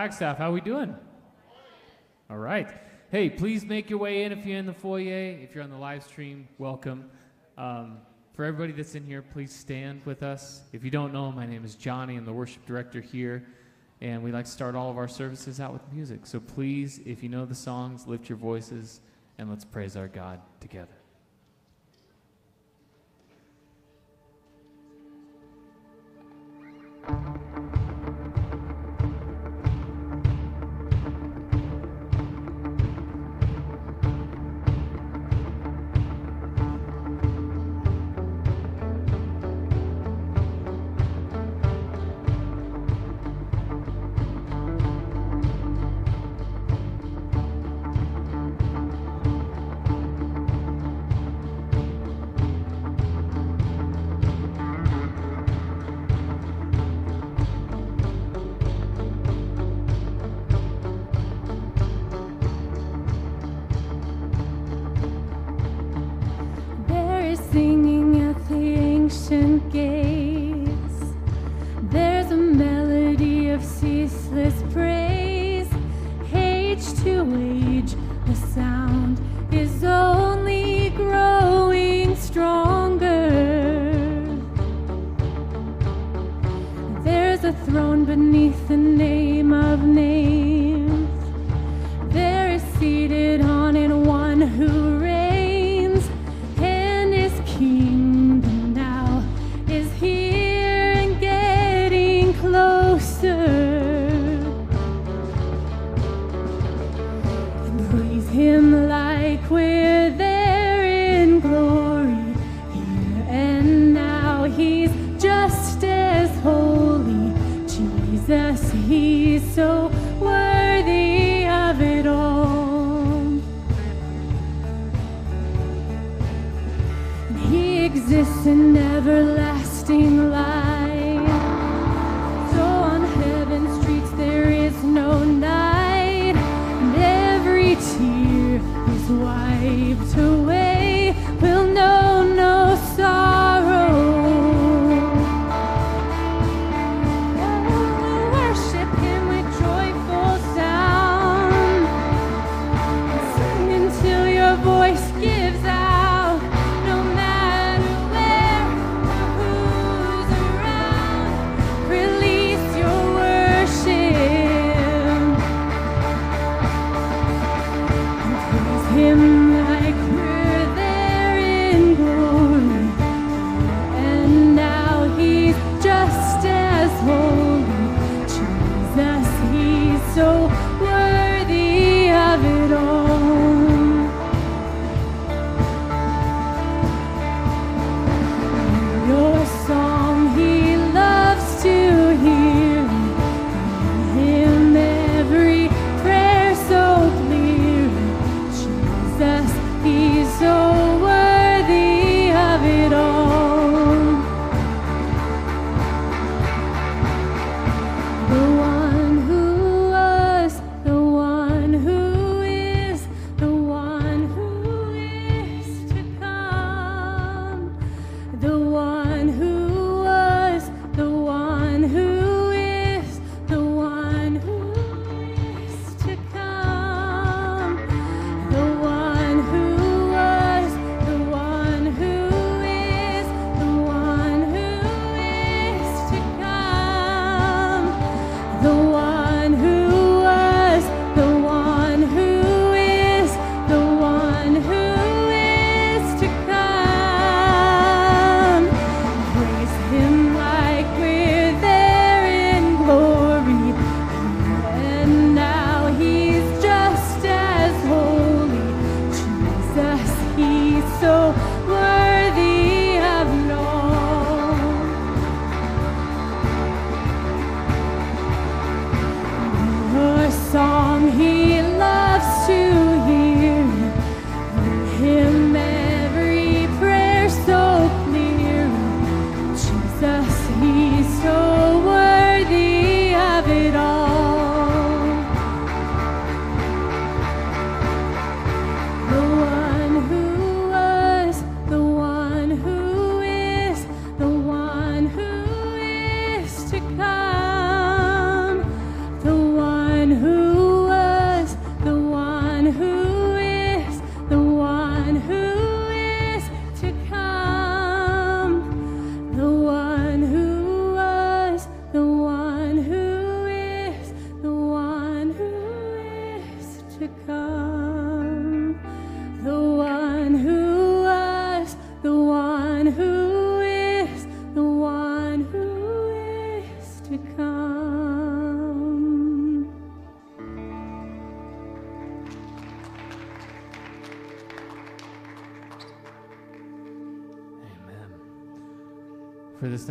Flagstaff. How we doing? All right. Hey, please make your way in if you're in the foyer. If you're on the live stream, welcome. Um, for everybody that's in here, please stand with us. If you don't know, my name is Johnny. I'm the worship director here, and we like to start all of our services out with music. So please, if you know the songs, lift your voices and let's praise our God together.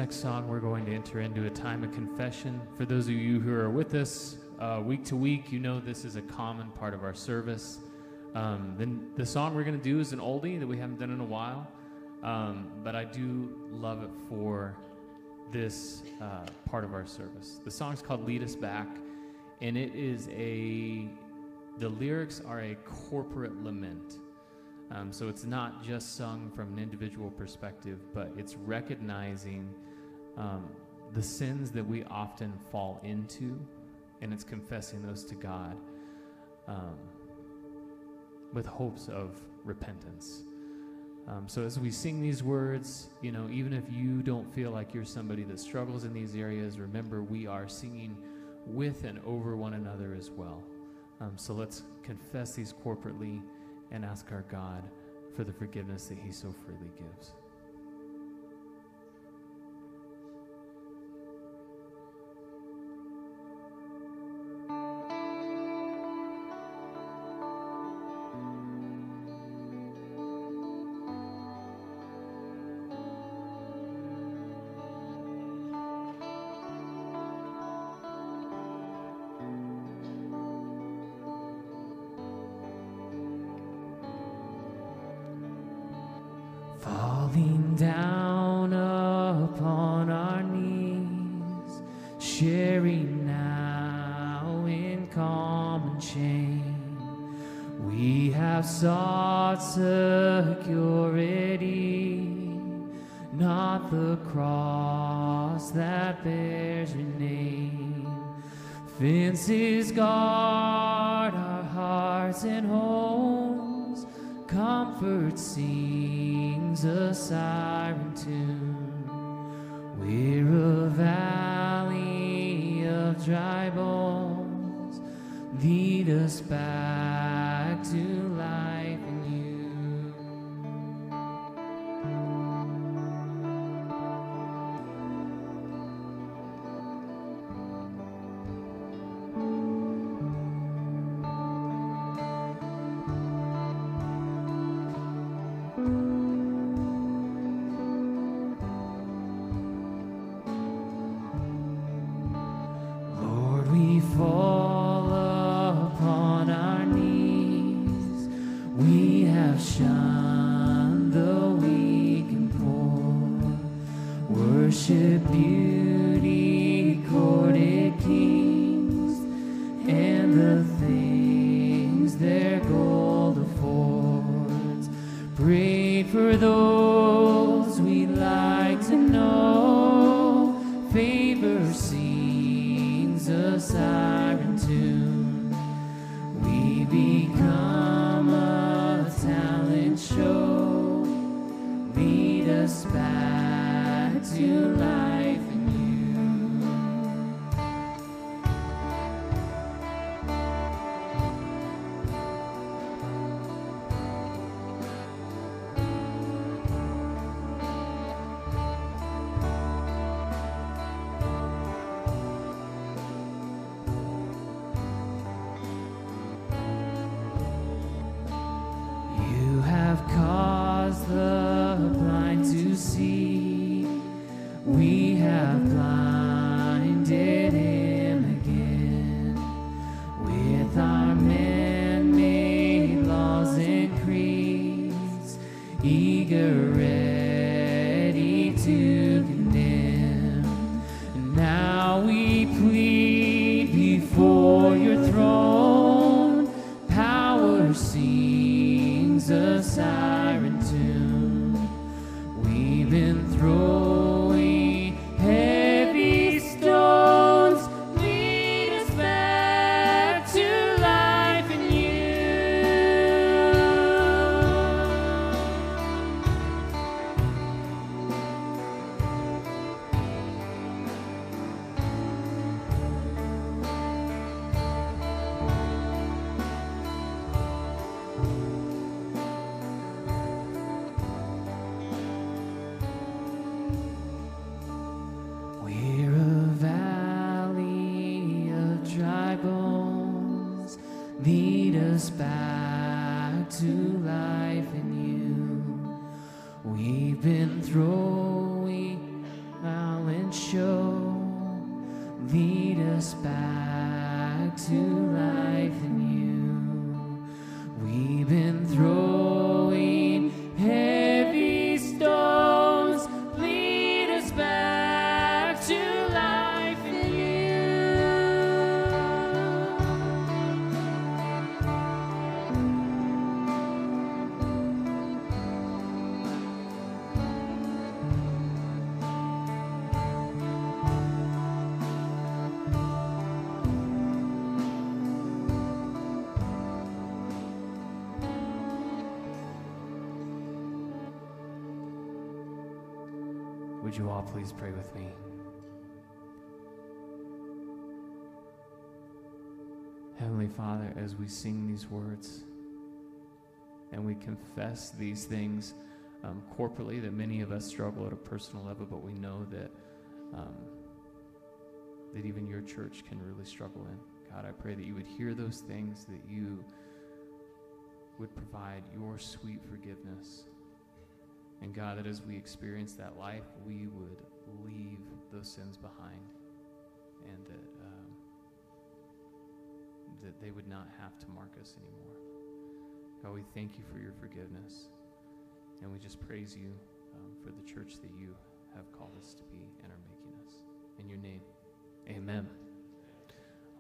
Next song, we're going to enter into a time of confession. For those of you who are with us uh, week to week, you know this is a common part of our service. Um, then the song we're going to do is an oldie that we haven't done in a while, um, but I do love it for this uh, part of our service. The song's called "Lead Us Back," and it is a the lyrics are a corporate lament. Um, so it's not just sung from an individual perspective, but it's recognizing um, the sins that we often fall into, and it's confessing those to God um, with hopes of repentance. Um, so as we sing these words, you know, even if you don't feel like you're somebody that struggles in these areas, remember we are singing with and over one another as well. Um, so let's confess these corporately and ask our God for the forgiveness that He so freely gives. Bears your name. Fences guard our hearts and homes, comfort sings a siren tune. We're a valley of dry bones, lead us back we plead before your throne. Power sings a siren please pray with me? Heavenly Father, as we sing these words and we confess these things um, corporately, that many of us struggle at a personal level, but we know that um, that even your church can really struggle in. God, I pray that you would hear those things, that you would provide your sweet forgiveness. And God, that as we experience that life, we would leave those sins behind and that, um, that they would not have to mark us anymore. God, we thank you for your forgiveness. And we just praise you um, for the church that you have called us to be and are making us. In your name, amen.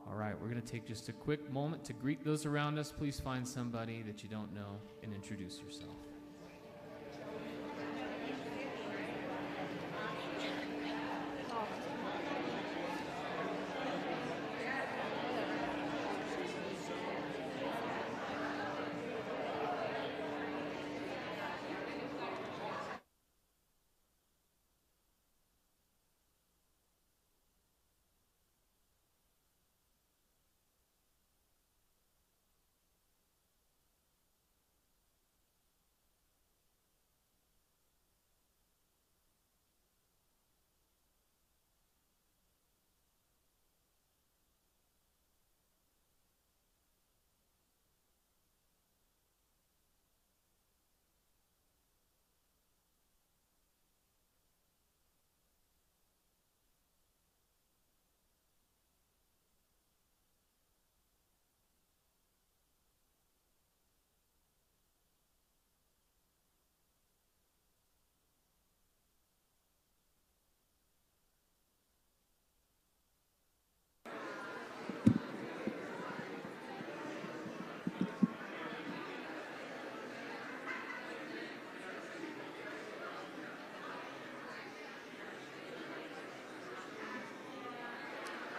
All right, we're going to take just a quick moment to greet those around us. Please find somebody that you don't know and introduce yourself.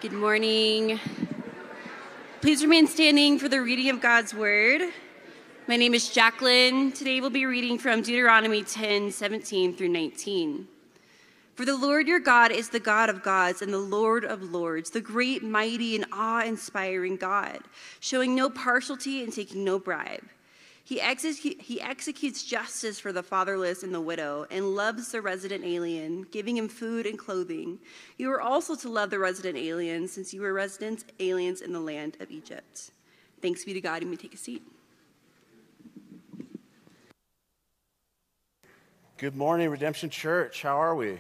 Good morning. Please remain standing for the reading of God's word. My name is Jacqueline. Today we'll be reading from Deuteronomy 10 17 through 19. For the Lord your God is the God of gods and the Lord of lords, the great, mighty, and awe inspiring God, showing no partiality and taking no bribe. He, he executes justice for the fatherless and the widow and loves the resident alien, giving him food and clothing. You are also to love the resident alien, since you were resident aliens in the land of Egypt. Thanks be to God. You may take a seat. Good morning, Redemption Church. How are we?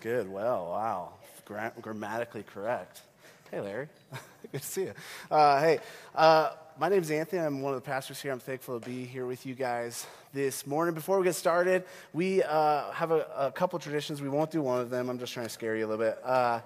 Good. Well, wow. Gra- grammatically correct. Hey, Larry. Good to see you. Uh, hey, uh, my name is Anthony. I'm one of the pastors here. I'm thankful to be here with you guys this morning. Before we get started, we uh, have a, a couple traditions. We won't do one of them. I'm just trying to scare you a little bit. Uh,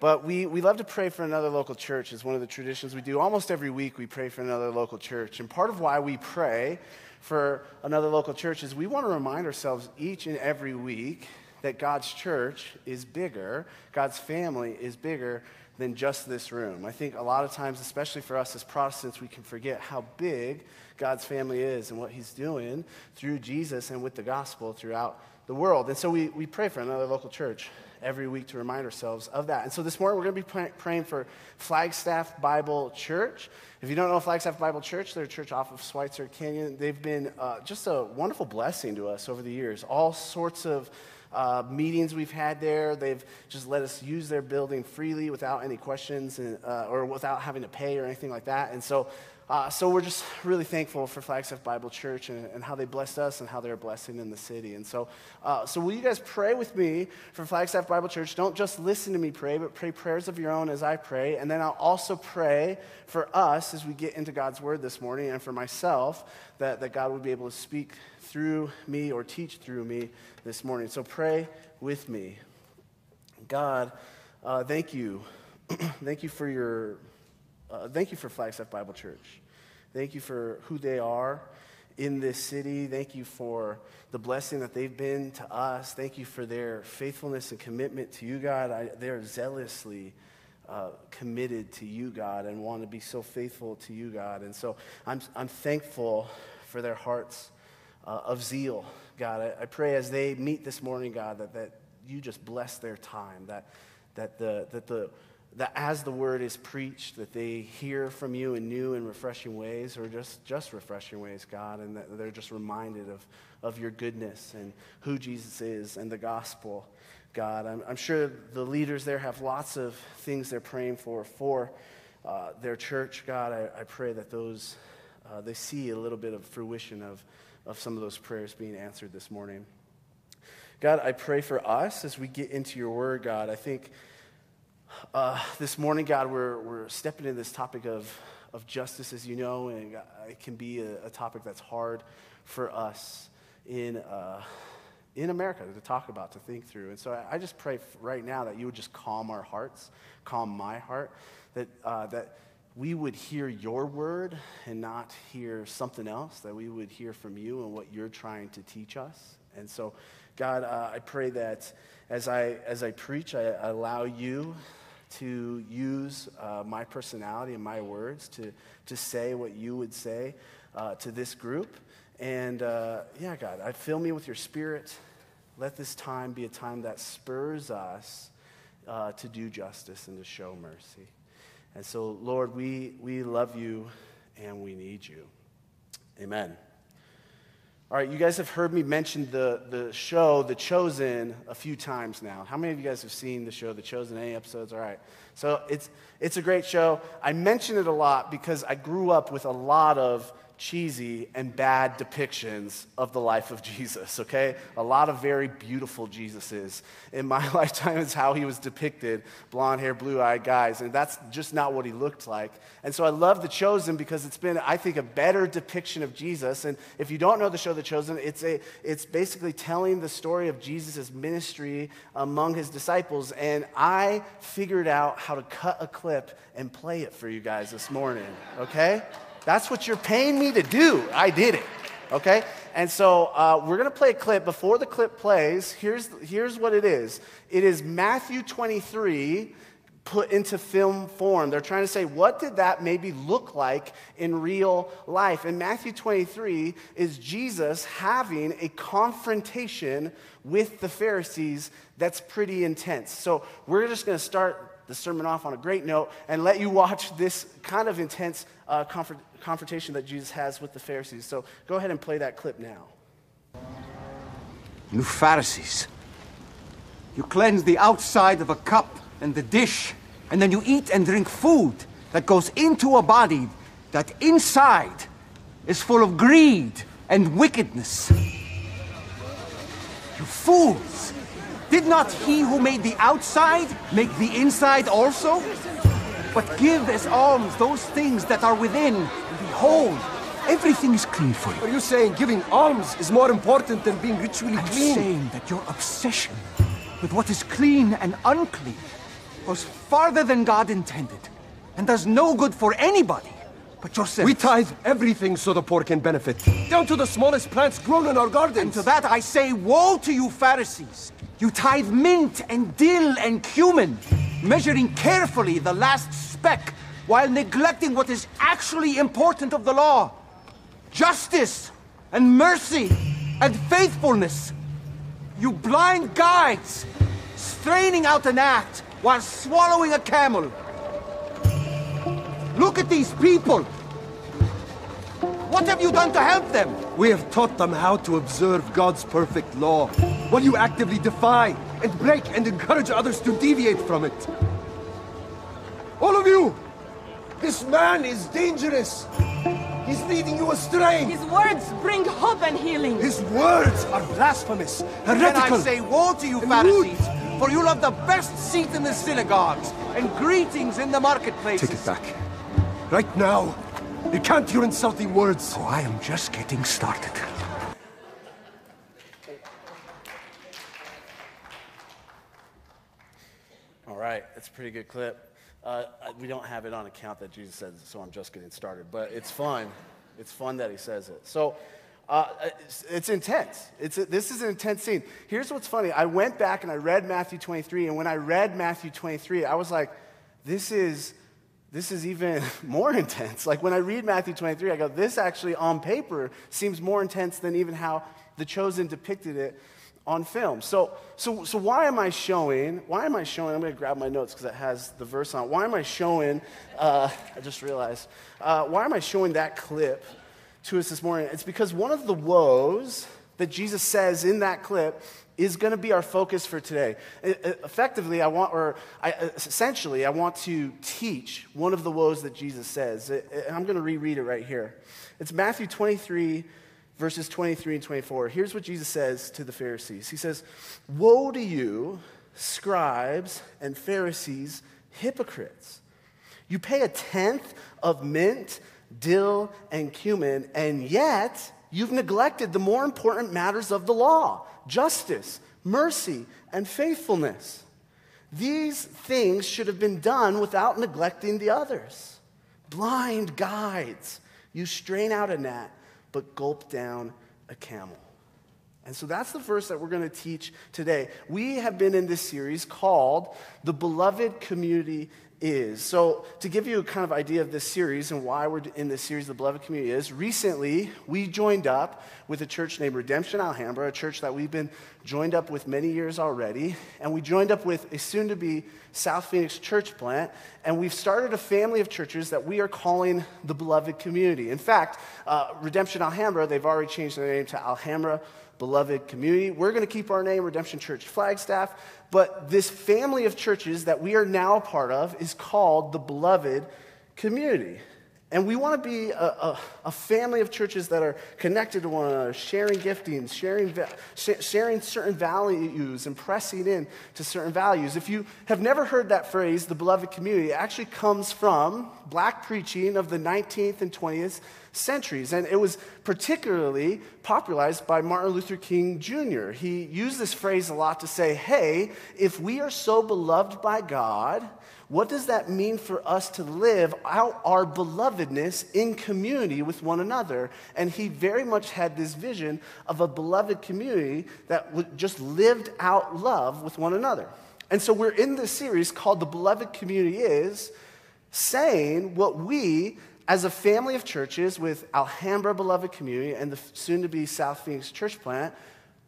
but we, we love to pray for another local church. It's one of the traditions we do. Almost every week, we pray for another local church. And part of why we pray for another local church is we want to remind ourselves each and every week that God's church is bigger, God's family is bigger than just this room. I think a lot of times, especially for us as Protestants, we can forget how big God's family is and what He's doing through Jesus and with the gospel throughout the world. And so we, we pray for another local church every week to remind ourselves of that. And so this morning we're going to be praying for Flagstaff Bible Church. If you don't know Flagstaff Bible Church, they're a church off of Switzer Canyon. They've been uh, just a wonderful blessing to us over the years. All sorts of uh, meetings we've had there. They've just let us use their building freely without any questions and, uh, or without having to pay or anything like that. And so Uh, so we're just really thankful for Flagstaff Bible Church and, and, how they blessed us and how they're a blessing in the city. And so, uh, so will you guys pray with me for Flagstaff Bible Church? Don't just listen to me pray, but pray prayers of your own as I pray. And then I'll also pray for us as we get into God's word this morning and for myself that, that God would be able to speak through me or teach through me this morning. So pray with me. God, uh, thank you. thank you for your uh, thank you for Flagstaff Bible Church. Thank you for who they are in this city. Thank you for the blessing that they've been to us. Thank you for their faithfulness and commitment to you, God. I, they're zealously uh, committed to you, God, and want to be so faithful to you, God. And so I'm, I'm thankful for their hearts uh, of zeal, God. I, I pray as they meet this morning, God, that, that you just bless their time, that, that the, that the that as the word is preached, that they hear from you in new and refreshing ways, or just, just refreshing ways, God, and that they're just reminded of, of your goodness and who Jesus is and the gospel, God. I'm, I'm sure the leaders there have lots of things they're praying for for uh, their church, God. I, I pray that those, uh, they see a little bit of fruition of, of some of those prayers being answered this morning. God, I pray for us as we get into your word, God. I think uh, this morning, God, we're, we're stepping into this topic of, of justice, as you know, and it can be a, a topic that's hard for us in, uh, in America to talk about, to think through. And so I, I, just pray right now that you would just calm our hearts, calm my heart, that, uh, that we would hear your word and not hear something else, that we would hear from you and what you're trying to teach us. And so, God, uh, I pray that as I, as I preach, I, I allow you to use uh, my personality and my words to, to say what you would say uh, to this group. And uh, yeah, God, I fill me with your spirit. Let this time be a time that spurs us uh, to do justice and to show mercy. And so, Lord, we, we love you and we need you. Amen. All right, you guys have heard me mention the, the show, The Chosen, a few times now. How many of you guys have seen the show, The Chosen? Any episodes? All right. So it's, it's a great show. I mention it a lot because I grew up with a lot of cheesy and bad depictions of the life of Jesus, okay? A lot of very beautiful Jesuses. In my lifetime, is how he was depicted blonde hair, blue eyed guys, and that's just not what he looked like. And so I love The Chosen because it's been, I think, a better depiction of Jesus. And if you don't know the show The Chosen, it's, a, it's basically telling the story of Jesus' ministry among his disciples. And I figured out how to cut a clip and play it for you guys this morning, okay? That's what you're paying me to do. I did it. Okay? And so uh, we're going to play a clip. Before the clip plays, here's, here's what it is it is Matthew 23 put into film form. They're trying to say, what did that maybe look like in real life? And Matthew 23 is Jesus having a confrontation with the Pharisees that's pretty intense. So we're just going to start the sermon off on a great note and let you watch this kind of intense uh, confrontation confrontation that Jesus has with the Pharisees. So go ahead and play that clip now. You Pharisees, you cleanse the outside of a cup and the dish, and then you eat and drink food that goes into a body that inside is full of greed and wickedness. You fools! Did not he who made the outside make the inside also? But give as alms those things that are within, behold, everything is clean for you. Are you saying giving alms is more important than being ritually I'm clean? I'm saying that your obsession with what is clean and unclean goes farther than God intended and does no good for anybody but yourself. We tithe everything so the poor can benefit, down to the smallest plants grown in our gardens. And to that I say, woe to you Pharisees! You tithe mint and dill and cumin, measuring carefully the last speck while neglecting what is actually important of the law justice and mercy and faithfulness. You blind guides, straining out a gnat while swallowing a camel. Look at these people. What have you done to help them? We have taught them how to observe God's perfect law, while you actively defy and break and encourage others to deviate from it. All of you! This man is dangerous. He's leading you astray. His words bring hope and healing. His words are blasphemous, Then heretical. I say, woe to you, and Pharisees, for you'll have the best seat in the synagogues and greetings in the marketplaces. Take it back. Right now. You can't hear insulting words. Oh, I am just getting started. All right, that's a pretty good clip. Uh, we don't have it on account that Jesus says it, so I'm just getting started. But it's fun. It's fun that he says it. So uh, it's, it's intense. It's a, this is an intense scene. Here's what's funny. I went back and I read Matthew 23, and when I read Matthew 23, I was like, this is this is even more intense. Like when I read Matthew 23, I go, this actually on paper seems more intense than even how the chosen depicted it on film. So, so, so why am I showing, why am I showing, I'm going to grab my notes because it has the verse on. Why am I showing, uh, I just realized, uh, why am I showing that clip to us this morning? It's because one of the woes that Jesus says in that clip is going to be our focus for today. Effectively, I want, or I, essentially, I want to teach one of the woes that Jesus says. I'm going to reread it right here. It's Matthew 23, verses 23 and 24. Here's what Jesus says to the Pharisees He says, Woe to you, scribes and Pharisees, hypocrites! You pay a tenth of mint, dill, and cumin, and yet you've neglected the more important matters of the law justice, mercy, and faithfulness. These things should have been done without neglecting the others. Blind guides, you strain out a gnat, but gulp down a camel. And so that's the verse that we're going to teach today. We have been in this series called The Beloved Community Is. So, to give you a kind of idea of this series and why we're in this series, The Beloved Community Is, recently we joined up with a church named Redemption Alhambra, a church that we've been joined up with many years already. And we joined up with a soon to be South Phoenix church plant. And we've started a family of churches that we are calling the Beloved Community. In fact, uh, Redemption Alhambra, they've already changed their name to Alhambra beloved community. We're going to keep our name, Redemption Church Flagstaff, but this family of churches that we are now a part of is called the beloved community. And we want to be a, a, a family of churches that are connected to one another, sharing giftings, sharing, sh- sharing certain values, and pressing in to certain values. If you have never heard that phrase, the beloved community, it actually comes from black preaching of the 19th and 20th centuries. And it was particularly popularized by Martin Luther King Jr. He used this phrase a lot to say, hey, if we are so beloved by God, what does that mean for us to live out our belovedness in community with one another? And he very much had this vision of a beloved community that just lived out love with one another. And so we're in this series called The Beloved Community Is, saying what we as a family of churches with Alhambra Beloved Community and the soon to be South Phoenix Church Plant,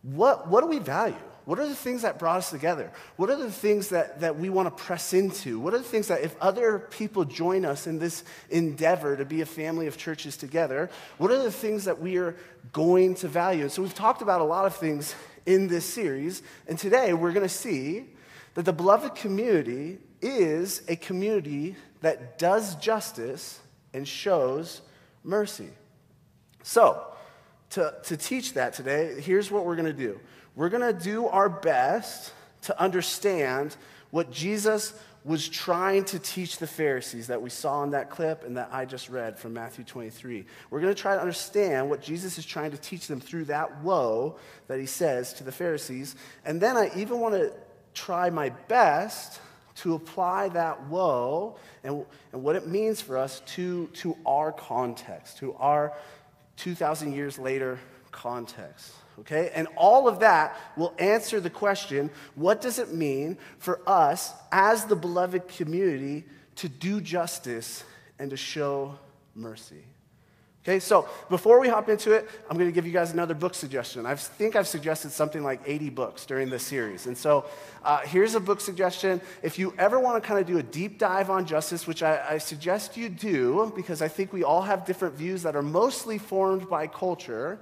what, what do we value? What are the things that brought us together? What are the things that, that we want to press into? What are the things that, if other people join us in this endeavor to be a family of churches together, what are the things that we are going to value? And so we've talked about a lot of things in this series, and today we're going to see that the beloved community is a community that does justice and shows mercy. So, to, to teach that today, here's what we're going to do. We're going to do our best to understand what Jesus was trying to teach the Pharisees that we saw in that clip and that I just read from Matthew 23. We're going to try to understand what Jesus is trying to teach them through that woe that he says to the Pharisees. And then I even want to try my best to apply that woe and, and what it means for us to, to our context, to our 2,000 years later context. Okay? And all of that will answer the question what does it mean for us as the beloved community to do justice and to show mercy? Okay, so before we hop into it, I'm going to give you guys another book suggestion. I think I've suggested something like 80 books during this series. And so uh, here's a book suggestion. If you ever want to kind of do a deep dive on justice, which I, I suggest you do, because I think we all have different views that are mostly formed by culture,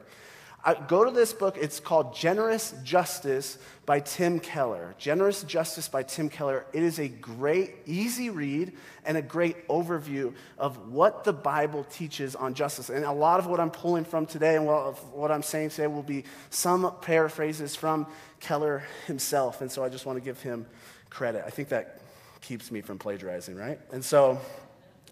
Go to this book. It's called Generous Justice by Tim Keller. Generous Justice by Tim Keller. It is a great, easy read and a great overview of what the Bible teaches on justice. And a lot of what I'm pulling from today and what I'm saying today will be some paraphrases from Keller himself. And so I just want to give him credit. I think that keeps me from plagiarizing, right? And so,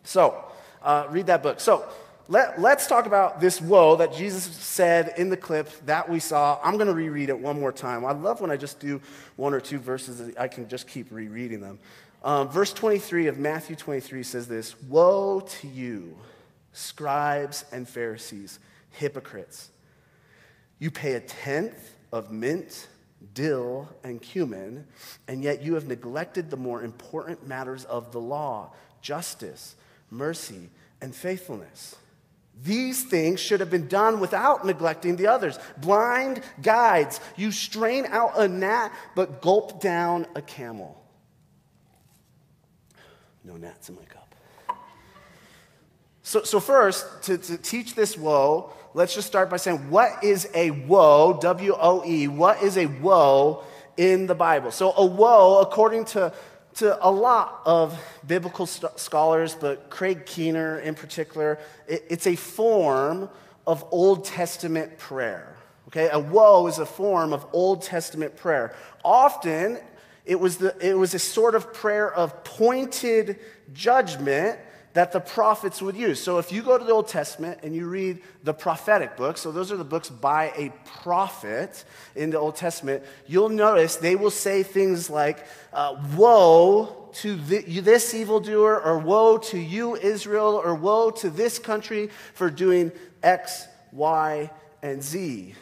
so uh, read that book. So, let, us talk about this woe that Jesus said in the clip that we saw. I'm going to reread it one more time. I love when I just do one or two verses, I can just keep rereading them. Um, verse 23 of Matthew 23 says this Woe to you, scribes and Pharisees, hypocrites! You pay a tenth of mint, dill, and cumin, and yet you have neglected the more important matters of the law justice, mercy, and faithfulness. These things should have been done without neglecting the others. Blind guides, you strain out a gnat but gulp down a camel. No gnats in my cup. So, so first, to, to teach this woe, let's just start by saying, what is a woe? W O E. What is a woe in the Bible? So, a woe, according to to a lot of biblical st- scholars, but Craig Keener in particular, it, it's a form of Old Testament prayer. Okay, a woe is a form of Old Testament prayer. Often, it was, the, it was a sort of prayer of pointed judgment that the prophets would use. So if you go to the Old Testament and you read the prophetic books, so those are the books by a prophet in the Old Testament, you'll notice they will say things like, uh, Woe to the, this evildoer, or woe to you, Israel, or woe to this country for doing X, Y, and Z.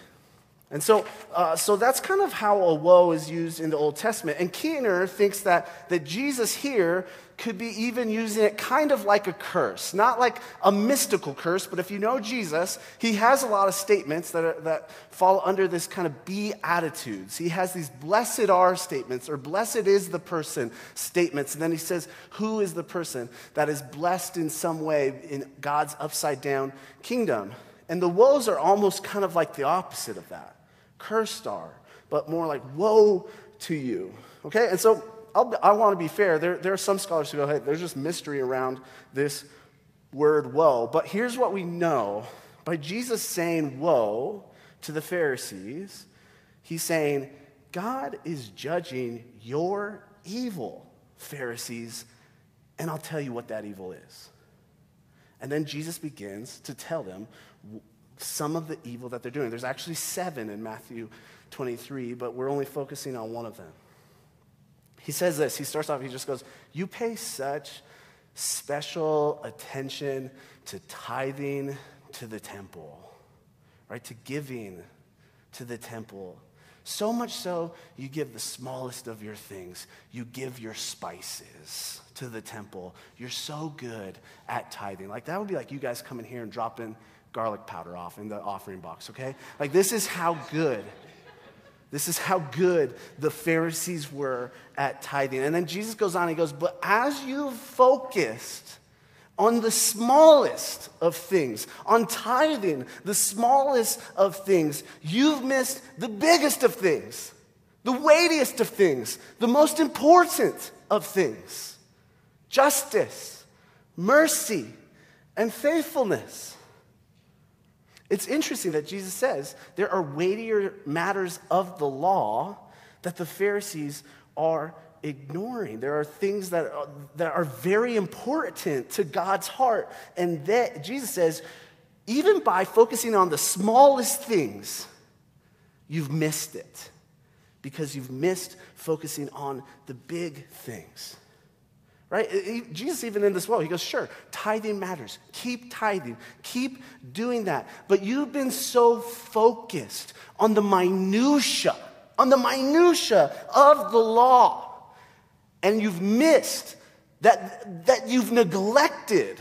And so, uh, so that's kind of how a woe is used in the Old Testament. And Keener thinks that, that Jesus here could be even using it kind of like a curse, not like a mystical curse, but if you know Jesus, he has a lot of statements that, are, that fall under this kind of be attitudes. He has these blessed are statements, or blessed is the person statements. And then he says, Who is the person that is blessed in some way in God's upside down kingdom? And the woes are almost kind of like the opposite of that. Cursed are, but more like woe to you. Okay? And so I'll, i want to be fair. There, there are some scholars who go, hey, there's just mystery around this word woe. But here's what we know by Jesus saying woe to the Pharisees, he's saying, God is judging your evil, Pharisees, and I'll tell you what that evil is. And then Jesus begins to tell them some of the evil that they're doing. There's actually seven in Matthew 23, but we're only focusing on one of them. He says this. He starts off, he just goes, You pay such special attention to tithing to the temple, right? To giving to the temple. So much so, you give the smallest of your things. You give your spices to the temple. You're so good at tithing. Like, that would be like you guys coming here and dropping garlic powder off in the offering box, okay? Like, this is how good this is how good the Pharisees were at tithing. And then Jesus goes on, he goes, But as you focused on the smallest of things, on tithing, the smallest of things, you've missed the biggest of things, the weightiest of things, the most important of things justice, mercy, and faithfulness. It's interesting that Jesus says there are weightier matters of the law that the Pharisees are ignoring. There are things that are, that are very important to God's heart. And that Jesus says, even by focusing on the smallest things, you've missed it because you've missed focusing on the big things. Right? Jesus, even in this world, he goes, sure, tithing matters. Keep tithing. Keep doing that. But you've been so focused on the minutia, on the minutia of the law, and you've missed that, that you've neglected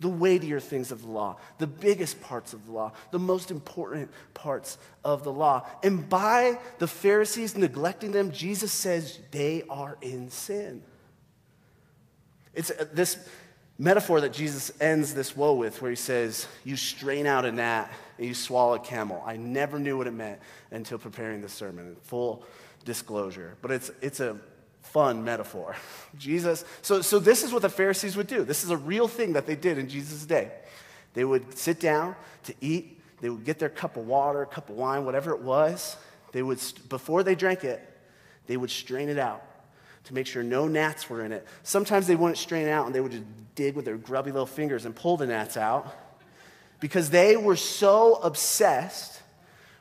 the weightier things of the law, the biggest parts of the law, the most important parts of the law. And by the Pharisees neglecting them, Jesus says they are in sin. It's uh, this metaphor that Jesus ends this woe with, where he says, You strain out a gnat and you swallow a camel. I never knew what it meant until preparing this sermon, full disclosure. But it's, it's a fun metaphor. Jesus, so, so this is what the Pharisees would do. This is a real thing that they did in Jesus' day. They would sit down to eat, they would get their cup of water, cup of wine, whatever it was. They would, before they drank it, they would strain it out to make sure no gnats were in it. Sometimes they wouldn't strain out and they would just dig with their grubby little fingers and pull the gnats out because they were so obsessed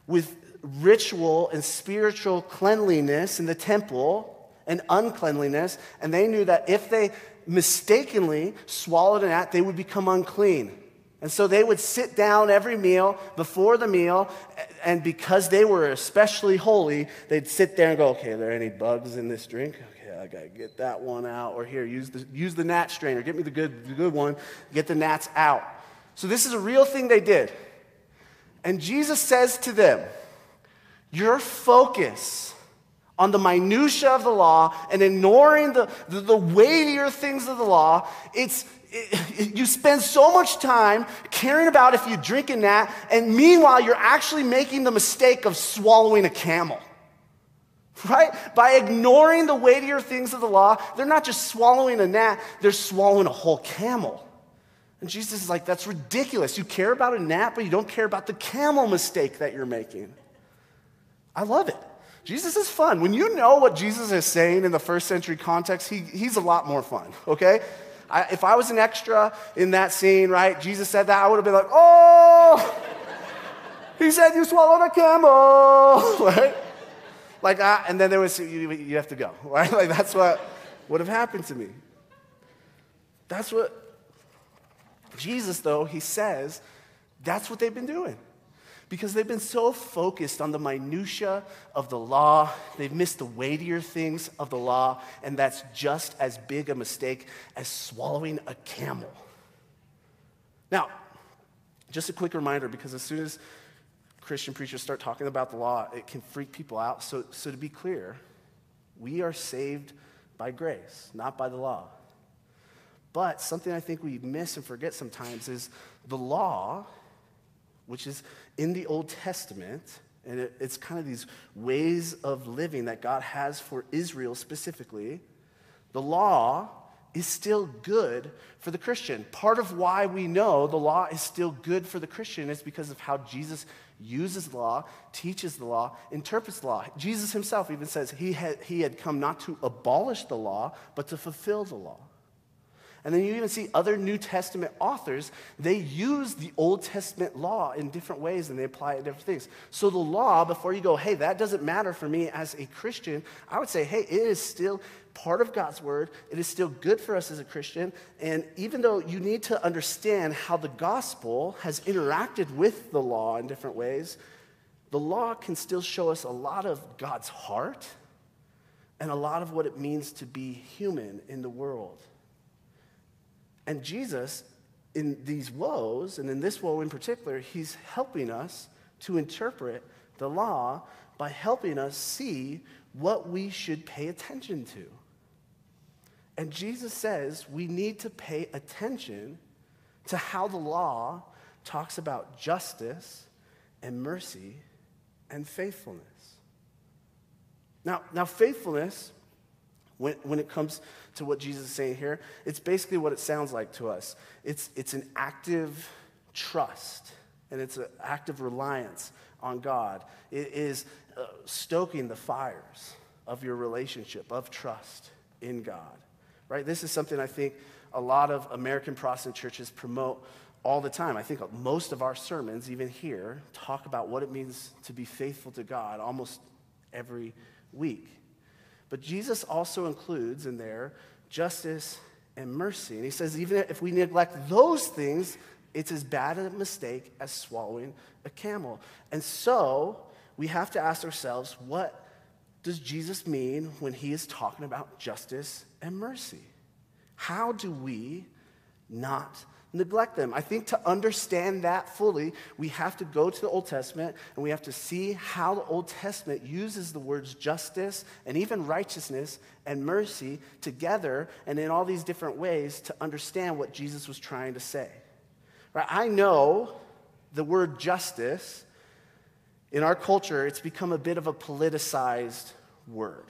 with ritual and spiritual cleanliness in the temple and uncleanliness, and they knew that if they mistakenly swallowed a gnat, they would become unclean. And so they would sit down every meal before the meal, and because they were especially holy, they'd sit there and go, okay, are there any bugs in this drink? Okay, I gotta get that one out. Or here, use the, use the gnat strainer. Get me the good, the good one. Get the gnats out. So this is a real thing they did. And Jesus says to them, Your focus on the minutia of the law and ignoring the, the, the weightier things of the law, it's, you spend so much time caring about if you drink a gnat, and meanwhile, you're actually making the mistake of swallowing a camel. Right? By ignoring the weightier things of the law, they're not just swallowing a gnat, they're swallowing a whole camel. And Jesus is like, that's ridiculous. You care about a gnat, but you don't care about the camel mistake that you're making. I love it. Jesus is fun. When you know what Jesus is saying in the first century context, he, he's a lot more fun, okay? I, if I was an extra in that scene, right, Jesus said that, I would have been like, oh, he said you swallowed a camel, right? Like, and then there was, you, you have to go, right? Like, that's what would have happened to me. That's what Jesus, though, he says that's what they've been doing because they've been so focused on the minutia of the law. They've missed the weightier things of the law and that's just as big a mistake as swallowing a camel. Now just a quick reminder because as soon as christian preachers start talking about the law it can freak people out. So, so to be clear we are saved by grace not by the law. But something i think we miss and forget sometimes is the law which is in the Old Testament, and it, it's kind of these ways of living that God has for Israel specifically, the law is still good for the Christian. Part of why we know the law is still good for the Christian is because of how Jesus uses the law, teaches the law, interprets the law. Jesus himself even says he had, he had come not to abolish the law, but to fulfill the law. And then you even see other New Testament authors, they use the Old Testament law in different ways and they apply it to different things. So the law, before you go, hey, that doesn't matter for me as a Christian, I would say, hey, it is still part of God's word. It is still good for us as a Christian. And even though you need to understand how the gospel has interacted with the law in different ways, the law can still show us a lot of God's heart and a lot of what it means to be human in the world. And Jesus, in these woes, and in this woe in particular, he's helping us to interpret the law by helping us see what we should pay attention to. And Jesus says we need to pay attention to how the law talks about justice and mercy and faithfulness. Now, now faithfulness when, when it comes to what Jesus is saying here, it's basically what it sounds like to us. It's, it's an active trust, and it's an active reliance on God. It is uh, stoking the fires of your relationship, of trust in God. Right? This is something I think a lot of American Protestant churches promote all the time. I think most of our sermons, even here, talk about what it means to be faithful to God almost every week. But Jesus also includes in there justice and mercy. And he says, even if we neglect those things, it's as bad a mistake as swallowing a camel. And so we have to ask ourselves, what does Jesus mean when he is talking about justice and mercy? How do we not neglect them. I think to understand that fully, we have to go to the Old Testament and we have to see how the Old Testament uses the words justice and even righteousness and mercy together and in all these different ways to understand what Jesus was trying to say. Right? I know the word justice, in our culture, it's become a bit of a politicized word.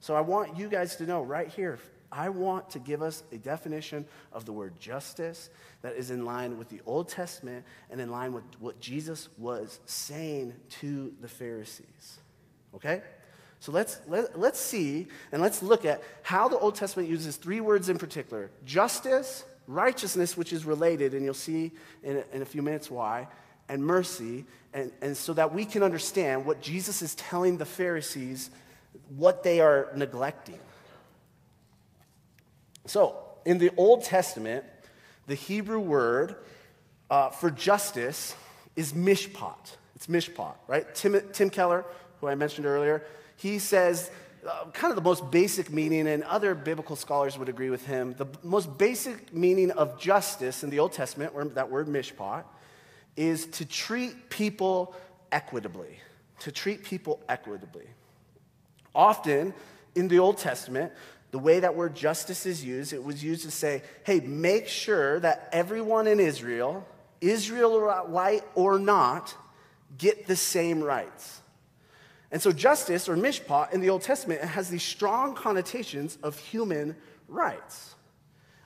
So I want you guys to know right here, I want to give us a definition of the word justice that is in line with the Old Testament and in line with what Jesus was saying to the Pharisees. Okay? So let's, let, let's see and let's look at how the Old Testament uses three words in particular justice, righteousness, which is related, and you'll see in a, in a few minutes why, and mercy, and, and so that we can understand what Jesus is telling the Pharisees what they are neglecting. So, in the Old Testament, the Hebrew word uh, for justice is mishpat. It's mishpat, right? Tim, Tim Keller, who I mentioned earlier, he says uh, kind of the most basic meaning, and other biblical scholars would agree with him. The most basic meaning of justice in the Old Testament, where that word mishpat, is to treat people equitably. To treat people equitably. Often in the Old Testament, the way that word justice is used, it was used to say, hey, make sure that everyone in Israel, Israelite or not, get the same rights. And so, justice or mishpat in the Old Testament has these strong connotations of human rights.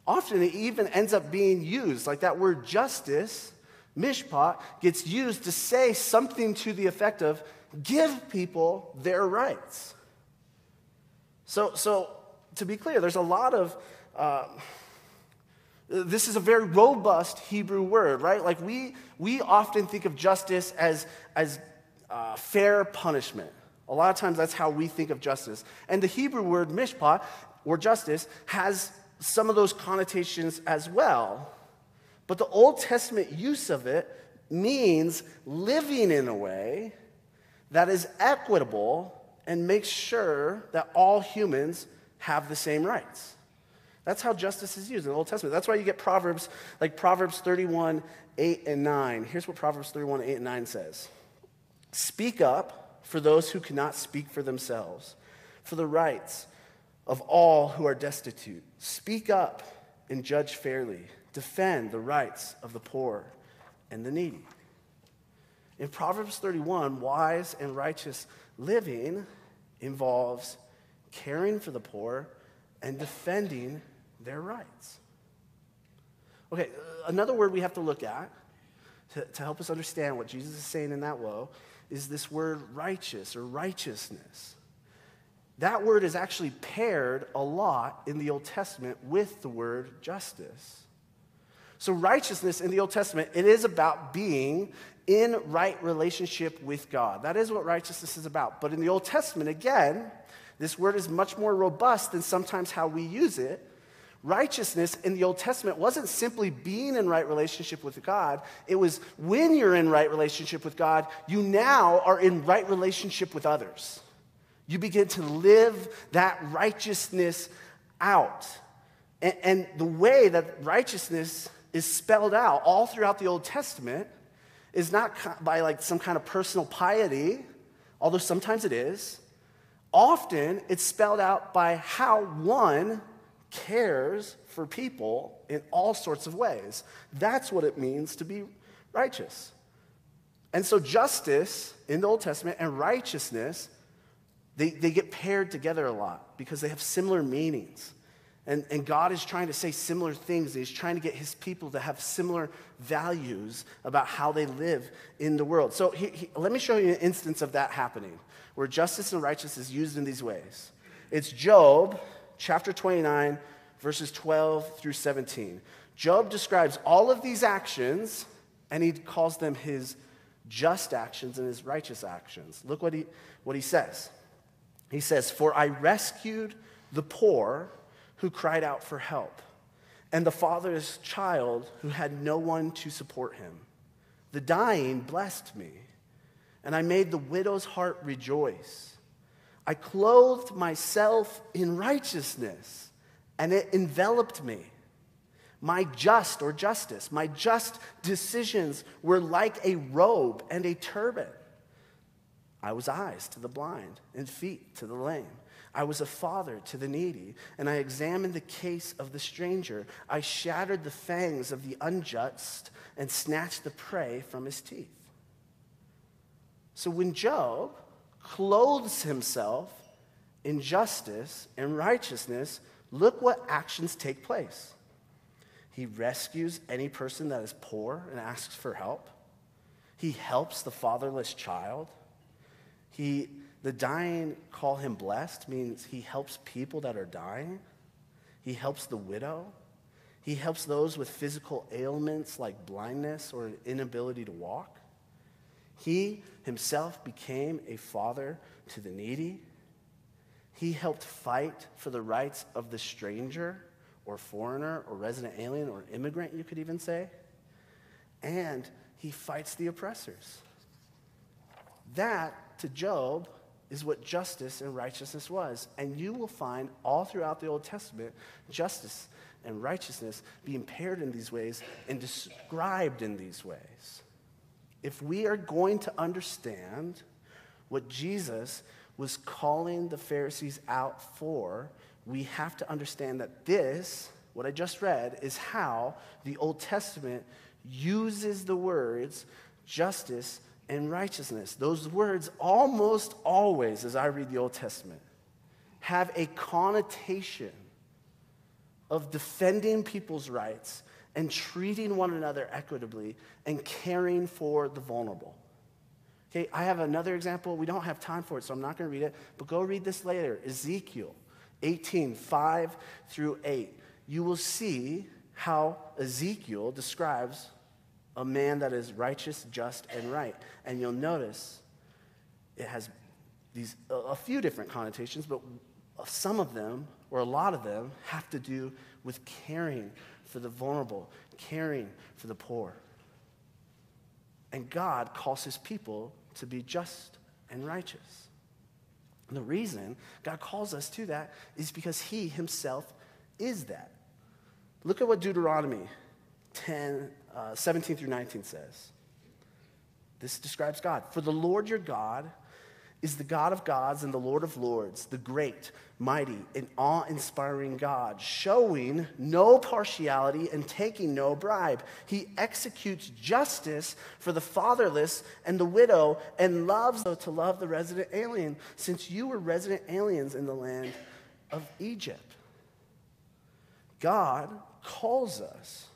Often it even ends up being used, like that word justice, mishpat, gets used to say something to the effect of give people their rights. So, so to be clear, there's a lot of. Uh, this is a very robust Hebrew word, right? Like we, we often think of justice as, as uh, fair punishment. A lot of times that's how we think of justice. And the Hebrew word mishpat, or justice, has some of those connotations as well. But the Old Testament use of it means living in a way that is equitable and makes sure that all humans have the same rights. That's how justice is used in the Old Testament. That's why you get Proverbs like Proverbs 31, 8 and 9. Here's what Proverbs 31, 8 and 9 says Speak up for those who cannot speak for themselves, for the rights of all who are destitute. Speak up and judge fairly. Defend the rights of the poor and the needy. In Proverbs 31, wise and righteous living involves caring for the poor, and defending their rights. Okay, another word we have to look at to, to help us understand what Jesus is saying in that woe is this word righteous or righteousness. That word is actually paired a lot in the Old Testament with the word justice. So, righteousness in the Old Testament, it is about being in right relationship with God. That is what righteousness is about. But in the Old Testament, again, this word is much more robust than sometimes how we use it. Righteousness in the Old Testament wasn't simply being in right relationship with God. It was when you're in right relationship with God, you now are in right relationship with others. You begin to live that righteousness out. And, and the way that righteousness is spelled out all throughout the Old Testament is not by like some kind of personal piety, although sometimes it is. Often it's spelled out by how one cares for people in all sorts of ways. That's what it means to be righteous. And so, justice in the Old Testament and righteousness, they, they get paired together a lot because they have similar meanings. And, and God is trying to say similar things. He's trying to get his people to have similar values about how they live in the world. So he, he, let me show you an instance of that happening where justice and righteousness is used in these ways. It's Job chapter 29, verses 12 through 17. Job describes all of these actions and he calls them his just actions and his righteous actions. Look what he, what he says. He says, For I rescued the poor who cried out for help, and the fatherless child who had no one to support him. The dying blessed me, and I made the widow's heart rejoice. I clothed myself in righteousness, and it enveloped me. My just or justice, my just decisions were like a robe and a turban. I was eyes to the blind and feet to the lame. I was a father to the needy, and I examined the case of the stranger. I shattered the fangs of the unjust and snatched the prey from his teeth. So when Job clothes himself in justice and righteousness, look what actions take place. He rescues any person that is poor and asks for help. He helps the fatherless child. He, the dying call him blessed means he helps people that are dying. He helps the widow. He helps those with physical ailments like blindness or inability to walk. He himself became a father to the needy. He helped fight for the rights of the stranger or foreigner or resident alien or immigrant, you could even say. And he fights the oppressors. That to Job is what justice and righteousness was. And you will find all throughout the Old Testament justice and righteousness being paired in these ways and described in these ways. If we are going to understand what Jesus was calling the Pharisees out for, we have to understand that this, what I just read, is how the Old Testament uses the words justice and righteousness. Those words almost always, as I read the Old Testament, have a connotation of defending people's rights and treating one another equitably and caring for the vulnerable. Okay, I have another example. We don't have time for it, so I'm not going to read it, but go read this later. Ezekiel 18, 5 through 8. You will see how Ezekiel describes a man that is righteous, just, and right. And you'll notice it has these a few different connotations, but some of them, or a lot of them, have to do with caring for the vulnerable, caring for the poor. And God calls his people to be just and righteous. And the reason God calls us to that is because he himself is that. Look at what Deuteronomy 10, uh, 17 through 19 says. This describes God. For the Lord your God is the God of gods and the Lord of lords, the great, mighty, and awe inspiring God, showing no partiality and taking no bribe. He executes justice for the fatherless and the widow and loves to love the resident alien, since you were resident aliens in the land of Egypt. God calls us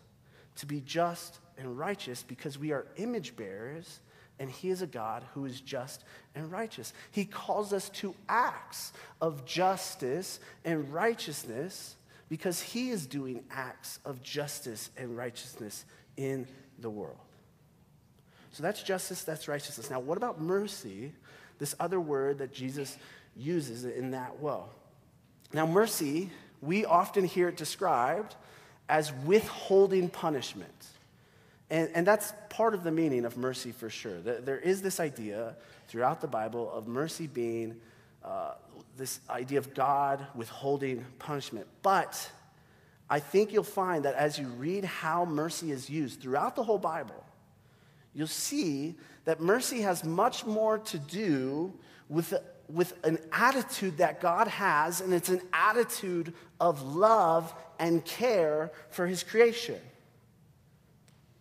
to be just and righteous because we are image bearers and he is a God who is just and righteous. He calls us to acts of justice and righteousness because he is doing acts of justice and righteousness in the world. So that's justice, that's righteousness. Now, what about mercy? This other word that Jesus uses in that well. Now, mercy, we often hear it described as withholding punishment. And, and that's part of the meaning of mercy for sure. There is this idea throughout the Bible of mercy being uh, this idea of God withholding punishment. But I think you'll find that as you read how mercy is used throughout the whole Bible, you'll see that mercy has much more to do with, with an attitude that God has, and it's an attitude of love and care for his creation.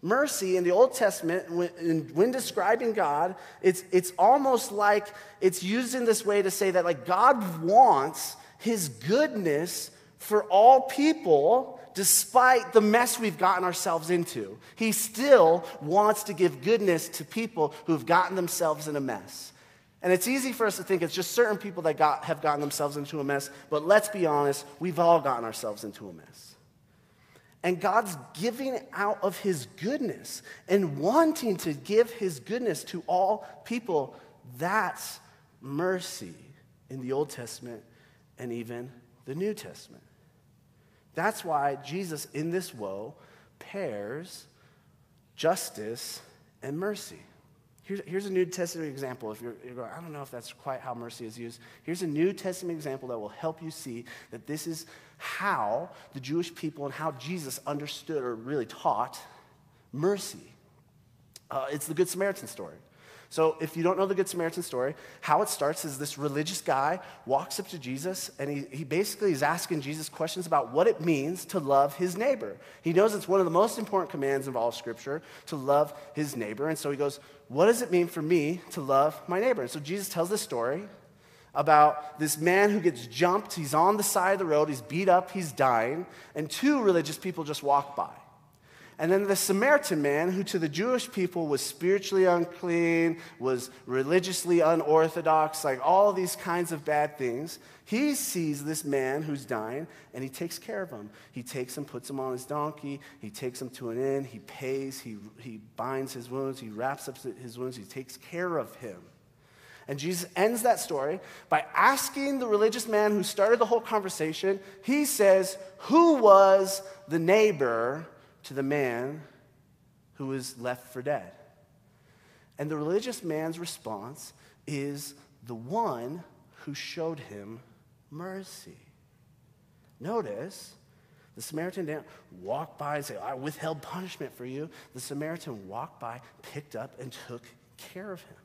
Mercy in the Old Testament, when, when, describing God, it's, it's almost like it's used in this way to say that like God wants his goodness for all people despite the mess we've gotten ourselves into. He still wants to give goodness to people who've gotten themselves in a mess. And it's easy for us to think it's just certain people that got, have gotten themselves into a mess, but let's be honest, we've all gotten ourselves into a mess. And God's giving out of his goodness and wanting to give his goodness to all people. That's mercy in the Old Testament and even the New Testament. That's why Jesus, in this woe, pairs justice and mercy. Here's, here's a New Testament example. If you're, you're going, I don't know if that's quite how mercy is used. Here's a New Testament example that will help you see that this is how the Jewish people and how Jesus understood or really taught mercy. Uh, it's the Good Samaritan story. So, if you don't know the Good Samaritan story, how it starts is this religious guy walks up to Jesus and he, he basically is asking Jesus questions about what it means to love his neighbor. He knows it's one of the most important commands of all Scripture to love his neighbor. And so he goes, What does it mean for me to love my neighbor? And so Jesus tells this story about this man who gets jumped. He's on the side of the road, he's beat up, he's dying, and two religious people just walk by. And then the Samaritan man, who to the Jewish people was spiritually unclean, was religiously unorthodox, like all these kinds of bad things, he sees this man who's dying and he takes care of him. He takes him, puts him on his donkey, he takes him to an inn, he pays, he, he binds his wounds, he wraps up his wounds, he takes care of him. And Jesus ends that story by asking the religious man who started the whole conversation, he says, Who was the neighbor to the man who was left for dead. And the religious man's response is the one who showed him mercy. Notice, the Samaritan didn't walk by and say, I withheld punishment for you. The Samaritan walked by, picked up, and took care of him.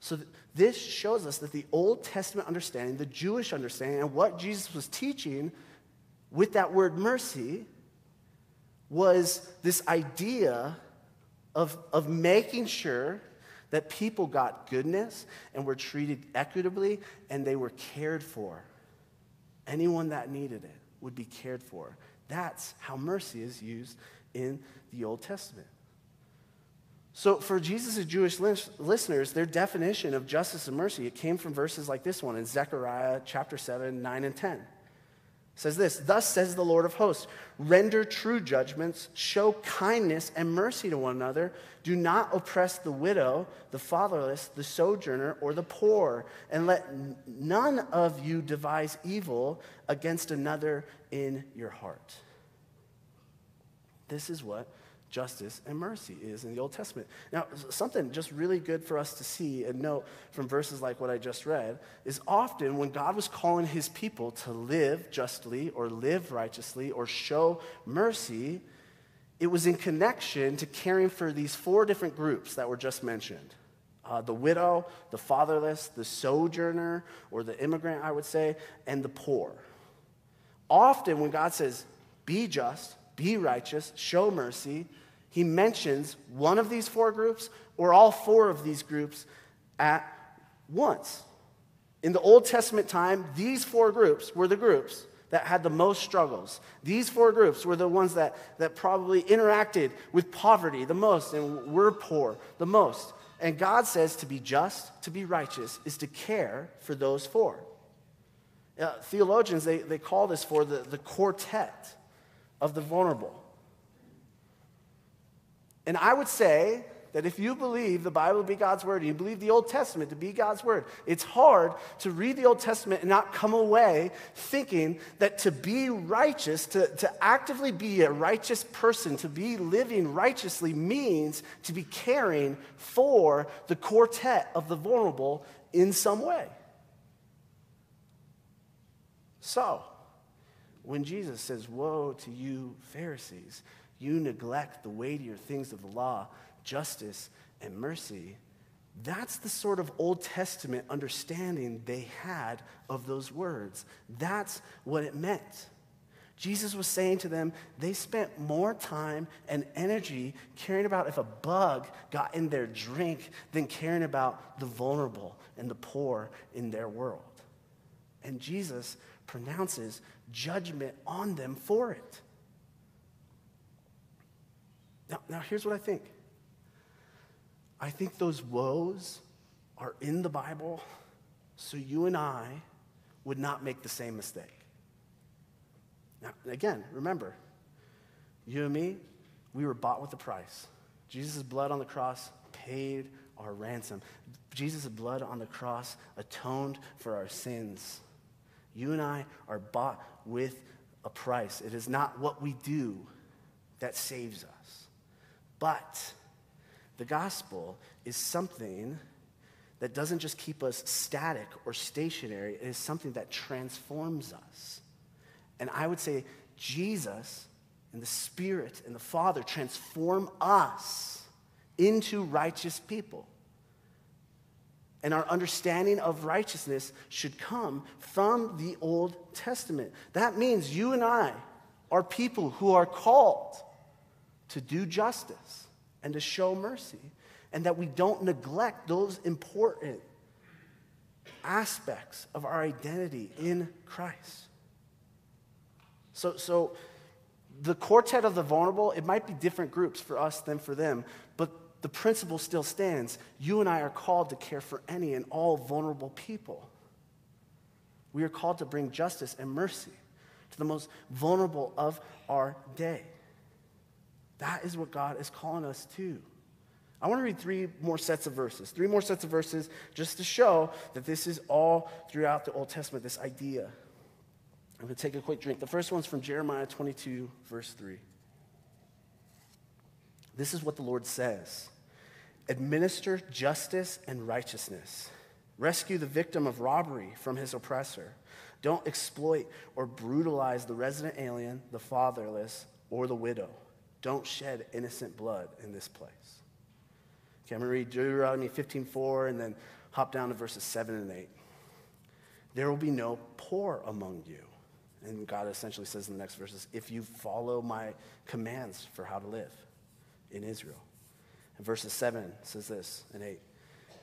So th- this shows us that the Old Testament understanding, the Jewish understanding, and what Jesus was teaching with that word mercy was this idea of, of making sure that people got goodness and were treated equitably and they were cared for. Anyone that needed it would be cared for. That's how mercy is used in the Old Testament. So, for Jesus' Jewish listeners, their definition of justice and mercy, it came from verses like this one in Zechariah chapter 7, 9, and 10 says this Thus says the Lord of hosts, render true judgments, show kindness and mercy to one another. Do not oppress the widow, the fatherless, the sojourner, or the poor, and let none of you devise evil against another in your heart. This is what justice and mercy is in the Old Testament. Now, something just really good for us to see and note from verses like what I just read is often when God was calling his people to live justly or live righteously or show mercy, it was in connection to caring for these four different groups that were just mentioned. Uh, the widow, the fatherless, the sojourner, or the immigrant, I would say, and the poor. Often, when God says, be just, be righteous, show mercy, he mentions one of these four groups or all four of these groups at once. In the Old Testament time, these four groups were the groups that had the most struggles. These four groups were the ones that, that probably interacted with poverty the most and were poor the most. And God says to be just, to be righteous, is to care for those four. Uh, theologians, they, they call this for the, the quartet of the vulnerable. And I would say that if you believe the Bible to be God's word, and you believe the Old Testament to be God's word, it's hard to read the Old Testament and not come away thinking that to be righteous, to, to actively be a righteous person, to be living righteously means to be caring for the quartet of the vulnerable in some way. So, when Jesus says, Woe to you, Pharisees, you neglect the weightier things of the law, justice, and mercy. That's the sort of Old Testament understanding they had of those words. That's what it meant. Jesus was saying to them, they spent more time and energy caring about if a bug got in their drink than caring about the vulnerable and the poor in their world. And Jesus pronounces judgment on them for it. Now, now here's what I think I think those woes are in the Bible so you and I would not make the same mistake. Now, again, remember, you and me, we were bought with a price. Jesus' blood on the cross paid our ransom. Jesus' blood on the cross atoned for our sins. You and I are bought with a price. It is not what we do that saves us. But the gospel is something that doesn't just keep us static or stationary, it is something that transforms us. And I would say Jesus and the Spirit and the Father transform us into righteous people. And our understanding of righteousness should come from the Old Testament. That means you and I are people who are called to do justice and to show mercy, and that we don't neglect those important aspects of our identity in Christ. So, so the quartet of the vulnerable, it might be different groups for us than for them, but the principle still stands. You and I are called to care for any and all vulnerable people. We are called to bring justice and mercy to the most vulnerable of our day. That is what God is calling us to. I want to read three more sets of verses, three more sets of verses just to show that this is all throughout the Old Testament, this idea. I'm going to take a quick drink. The first one's from Jeremiah 22, verse 3. This is what the Lord says Administer justice and righteousness, rescue the victim of robbery from his oppressor. Don't exploit or brutalize the resident alien, the fatherless, or the widow. Don't shed innocent blood in this place. Okay, I'm going to read Deuteronomy 15:4 and then hop down to verses 7 and 8. There will be no poor among you. And God essentially says in the next verses, if you follow my commands for how to live in Israel. And verses 7 says this and 8.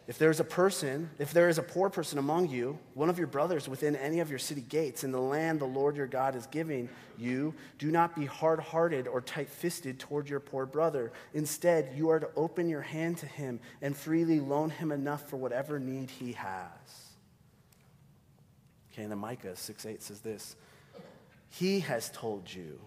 If there is a person, if there is a poor person among you, one of your brothers within any of your city gates in the land the Lord your God is giving you, do not be hard hearted or tight fisted toward your poor brother. Instead, you are to open your hand to him and freely loan him enough for whatever need he has. Okay, and then Micah 6 8 says this He has told you,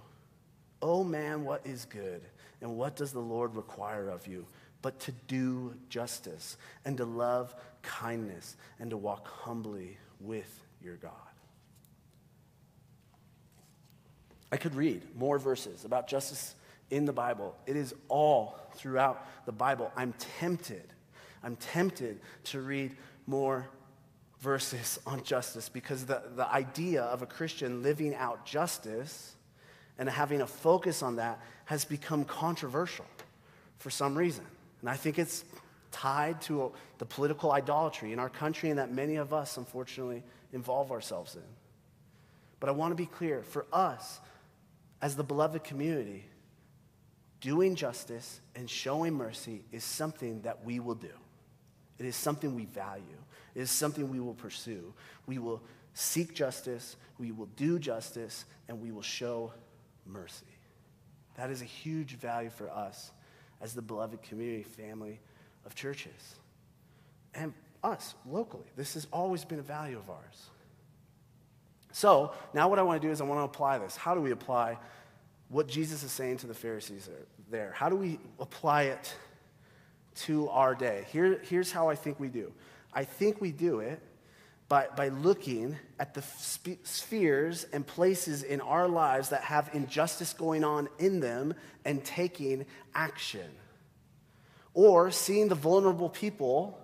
Oh man, what is good, and what does the Lord require of you? But to do justice and to love kindness and to walk humbly with your God. I could read more verses about justice in the Bible. It is all throughout the Bible. I'm tempted. I'm tempted to read more verses on justice because the, the idea of a Christian living out justice and having a focus on that has become controversial for some reason. And I think it's tied to the political idolatry in our country and that many of us, unfortunately, involve ourselves in. But I want to be clear for us, as the beloved community, doing justice and showing mercy is something that we will do. It is something we value. It is something we will pursue. We will seek justice, we will do justice, and we will show mercy. That is a huge value for us as the beloved community family of churches. And us locally. This has always been a value of ours. So, now what I want to do is I want to apply this. How do we apply what Jesus is saying to the Pharisees there? How do we apply it to our day? Here, here's how I think we do I think we do it by, by looking at the spheres and places in our lives that have injustice going on in them and taking action. Or seeing the vulnerable people,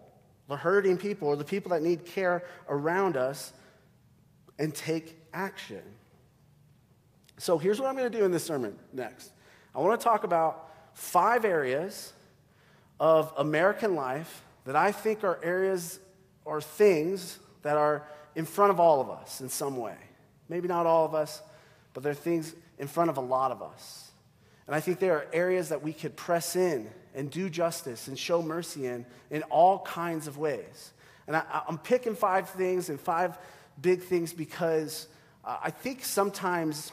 the hurting people, or the people that need care around us and take action. So here's what I'm going to do in this sermon next. I want to talk about five areas of American life that I think are areas or things that are in front of all of us in some way. Maybe not all of us, but there are things in front of a lot of us. And I think there are areas that we could press in and do justice and show mercy in in all kinds of ways. And I, am picking five things and five big things because uh, I think sometimes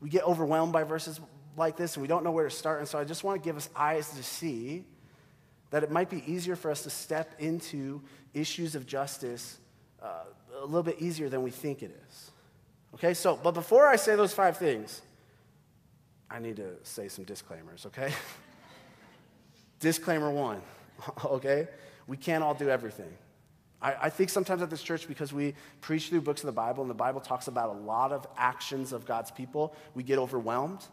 we get overwhelmed by verses like this and we don't know where to start. And so I just want to give us eyes to see that it might be easier for us to step into issues of justice uh, a little bit easier than we think it is. Okay, so, but before I say those five things, I need to say some disclaimers, okay? Disclaimer one, okay? We can't all do everything. I, I, think sometimes at this church, because we preach through books of the Bible and the Bible talks about a lot of actions of God's people, we get overwhelmed.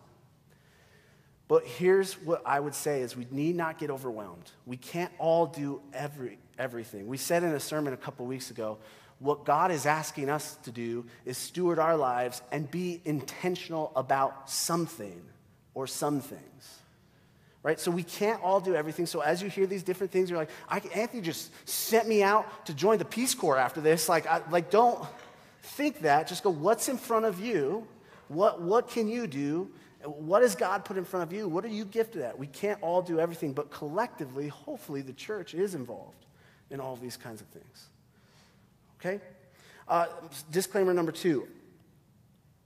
But here's what I would say is we need not get overwhelmed. We can't all do every, everything. We said in a sermon a couple weeks ago, what God is asking us to do is steward our lives and be intentional about something or some things. right? So we can't all do everything. So as you hear these different things, you're like, I, Anthony just sent me out to join the Peace Corps after this. Like, I, like don't think that. Just go, what's in front of you? What, what can you do? What has God put in front of you? What are you gifted at? We can't all do everything, but collectively, hopefully, the church is involved in all of these kinds of things. Okay? Uh, disclaimer number two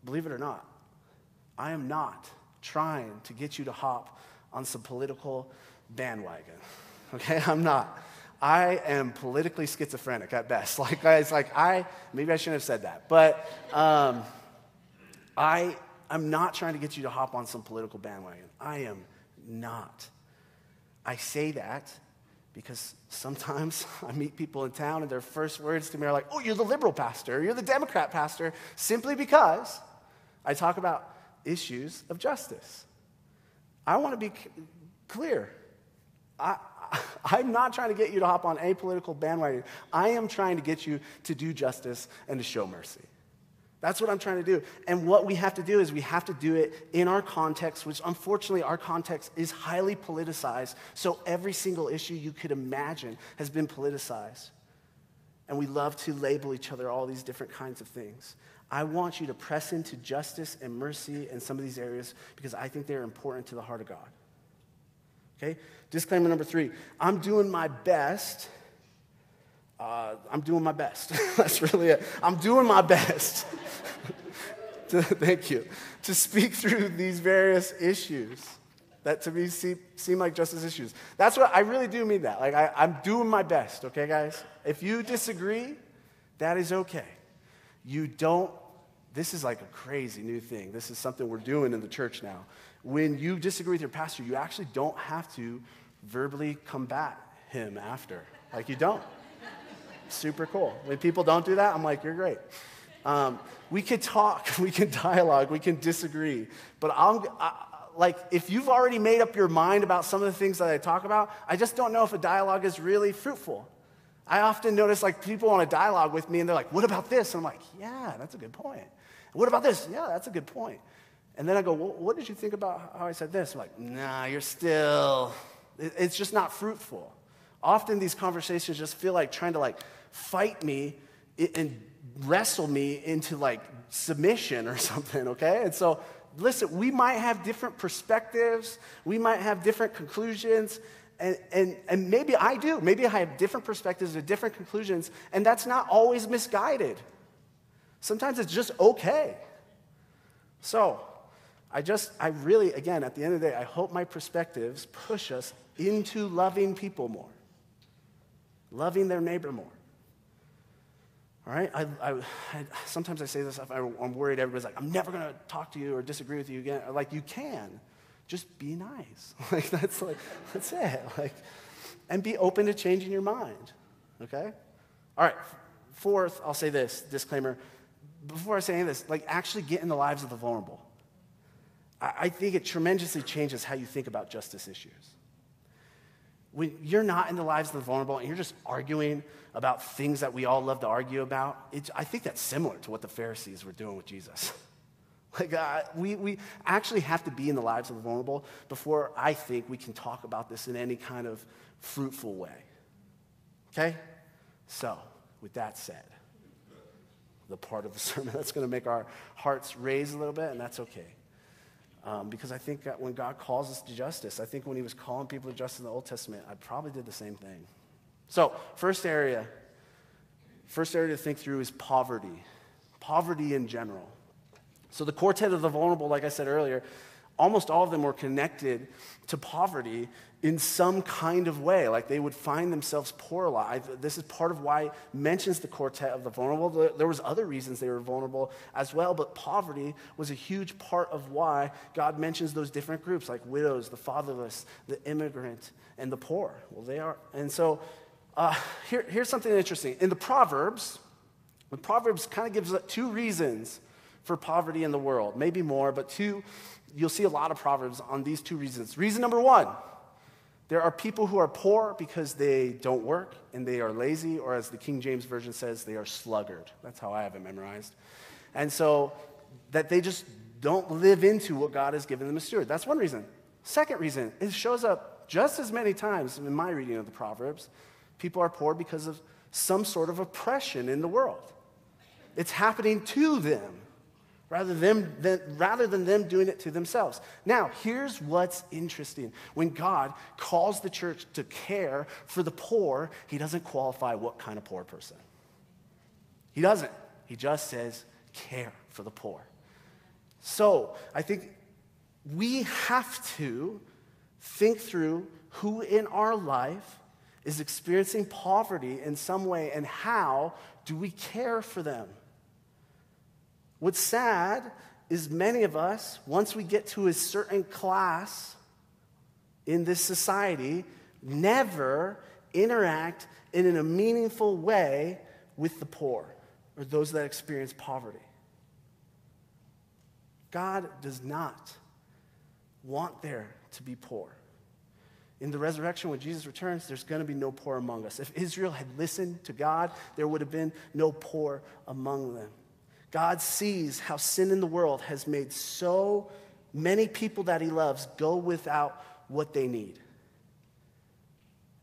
believe it or not, I am not trying to get you to hop on some political bandwagon. Okay? I'm not. I am politically schizophrenic at best. Like, guys, like I, maybe I shouldn't have said that, but um, I, I'm not trying to get you to hop on some political bandwagon. I am not. I say that because sometimes I meet people in town and their first words to me are like, oh, you're the liberal pastor, you're the Democrat pastor, simply because I talk about issues of justice. I want to be clear. I, I'm not trying to get you to hop on a political bandwagon. I am trying to get you to do justice and to show mercy. That's what I'm trying to do. And what we have to do is we have to do it in our context, which unfortunately our context is highly politicized. So every single issue you could imagine has been politicized. And we love to label each other all these different kinds of things. I want you to press into justice and mercy in some of these areas because I think they're important to the heart of God. Okay? Disclaimer number three I'm doing my best. Uh, I'm doing my best. That's really it. I'm doing my best. to, thank you. To speak through these various issues that to me seem, seem like justice issues. That's what I really do mean that. Like, I, I'm doing my best, okay, guys? If you disagree, that is okay. You don't, this is like a crazy new thing. This is something we're doing in the church now. When you disagree with your pastor, you actually don't have to verbally combat him after. Like, you don't. Super cool. When people don't do that, I'm like, you're great. Um, we can talk, we can dialogue, we can disagree. But I'm, I, like, if you've already made up your mind about some of the things that I talk about, I just don't know if a dialogue is really fruitful. I often notice like people want to dialogue with me and they're like, what about this? And I'm like, yeah, that's a good point. What about this? Yeah, that's a good point. And then I go, well, what did you think about how I said this? I'm like, nah, you're still, it's just not fruitful. Often these conversations just feel like trying to like fight me and wrestle me into like submission or something, okay? And so, listen, we might have different perspectives, we might have different conclusions, and, and, and maybe I do. Maybe I have different perspectives or different conclusions, and that's not always misguided. Sometimes it's just okay. So, I just, I really, again, at the end of the day, I hope my perspectives push us into loving people more, loving their neighbor more. All right? I, I, I, sometimes I say this stuff, I'm worried everybody's like, I'm never going to talk to you or disagree with you again. Like, you can. Just be nice. like, that's like, that's it. Like, and be open to changing your mind. Okay? All right. Fourth, I'll say this disclaimer. Before I say any of this, like, actually get in the lives of the vulnerable. I, I think it tremendously changes how you think about justice issues when you're not in the lives of the vulnerable and you're just arguing about things that we all love to argue about, I think that's similar to what the Pharisees were doing with Jesus. Like, uh, we, we actually have to be in the lives of the vulnerable before I think we can talk about this in any kind of fruitful way. Okay? So, with that said, the part of the sermon that's going to make our hearts raise a little bit, and that's okay. Um, because I think that when God calls us to justice, I think when he was calling people to justice in the Old Testament, I probably did the same thing. So, first area, first area to think through is poverty. Poverty in general. So, the quartet of the vulnerable, like I said earlier, almost all of them were connected to poverty in some kind of way, like they would find themselves poor alive. This is part of why mentions the quartet of the vulnerable. There was other reasons they were vulnerable as well, but poverty was a huge part of why God mentions those different groups, like widows, the fatherless, the immigrant, and the poor. Well, they are. And so uh, here, here's something interesting. In the Proverbs, the Proverbs kind of gives two reasons for poverty in the world, maybe more, but two, you'll see a lot of Proverbs on these two reasons. Reason number one, there are people who are poor because they don't work and they are lazy, or as the King James Version says, they are sluggard. That's how I have it memorized. And so that they just don't live into what God has given them to steward. That's one reason. Second reason, it shows up just as many times in my reading of the Proverbs. People are poor because of some sort of oppression in the world. It's happening to them rather than, than, rather than them doing it to themselves. Now, here's what's interesting. When God calls the church to care for the poor, he doesn't qualify what kind of poor person. He doesn't. He just says, care for the poor. So, I think we have to think through who in our life is experiencing poverty in some way and how do we care for them? What's sad is many of us, once we get to a certain class in this society, never interact in a meaningful way with the poor or those that experience poverty. God does not want there to be poor. In the resurrection, when Jesus returns, there's going to be no poor among us. If Israel had listened to God, there would have been no poor among them. God sees how sin in the world has made so many people that he loves go without what they need.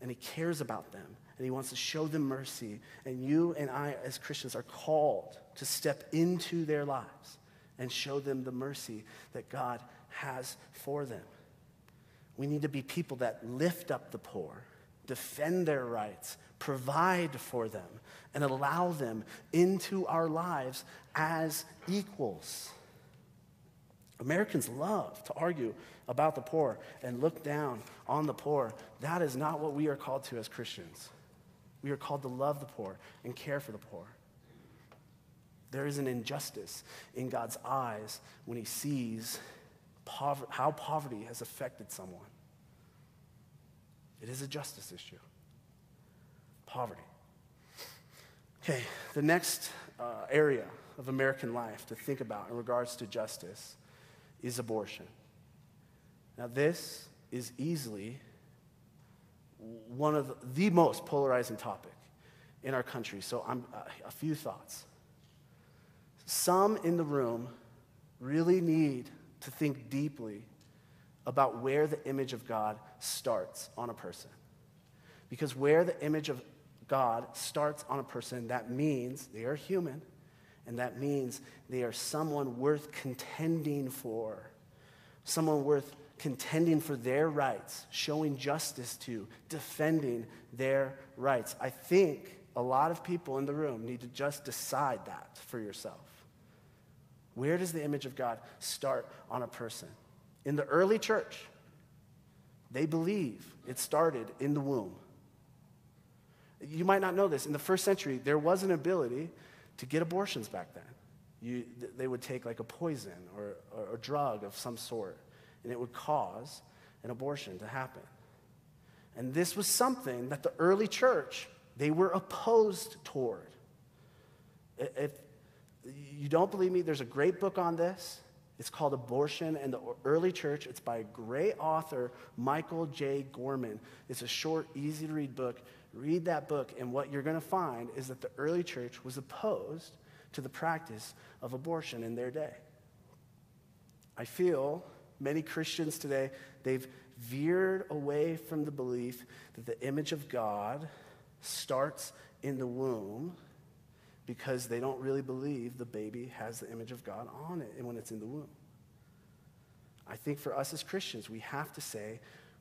And he cares about them and he wants to show them mercy. And you and I, as Christians, are called to step into their lives and show them the mercy that God has for them. We need to be people that lift up the poor, defend their rights, provide for them, and allow them into our lives as equals. Americans love to argue about the poor and look down on the poor. That is not what we are called to as Christians. We are called to love the poor and care for the poor. There is an injustice in God's eyes when he sees pover- how poverty has affected someone. It is a justice issue. Poverty. Okay, the next uh, area of American life to think about in regards to justice is abortion. Now, this is easily one of the, most polarizing topic in our country. So, I'm, uh, a few thoughts. Some in the room really need to think deeply about where the image of God starts on a person. Because where the image of God starts on a person, that means they are human, and that means they are someone worth contending for, someone worth contending for their rights, showing justice to, defending their rights. I think a lot of people in the room need to just decide that for yourself. Where does the image of God start on a person? In the early church, they believe it started in the womb. You might not know this. In the first century, there was an ability to get abortions back then. You, they would take like a poison or, or a drug of some sort, and it would cause an abortion to happen. And this was something that the early church, they were opposed toward. If you don't believe me, there's a great book on this. It's called Abortion and the Early Church. It's by a great author, Michael J. Gorman. It's a short, easy to read book. Read that book, and what you're going to find is that the early church was opposed to the practice of abortion in their day. I feel many Christians today, they've veered away from the belief that the image of God starts in the womb because they don't really believe the baby has the image of God on it when it's in the womb. I think for us as Christians, we have to say,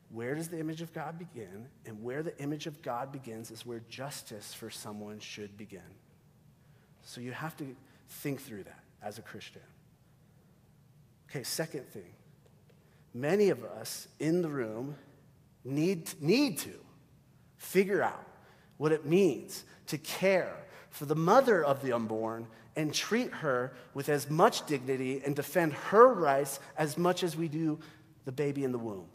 where does the image of God begin? And where the image of God begins is where justice for someone should begin. So you have to think through that as a Christian. Okay, second thing. Many of us in the room need, need to figure out what it means to care for the mother of the unborn and treat her with as much dignity and defend her rights as much as we do the baby in the womb.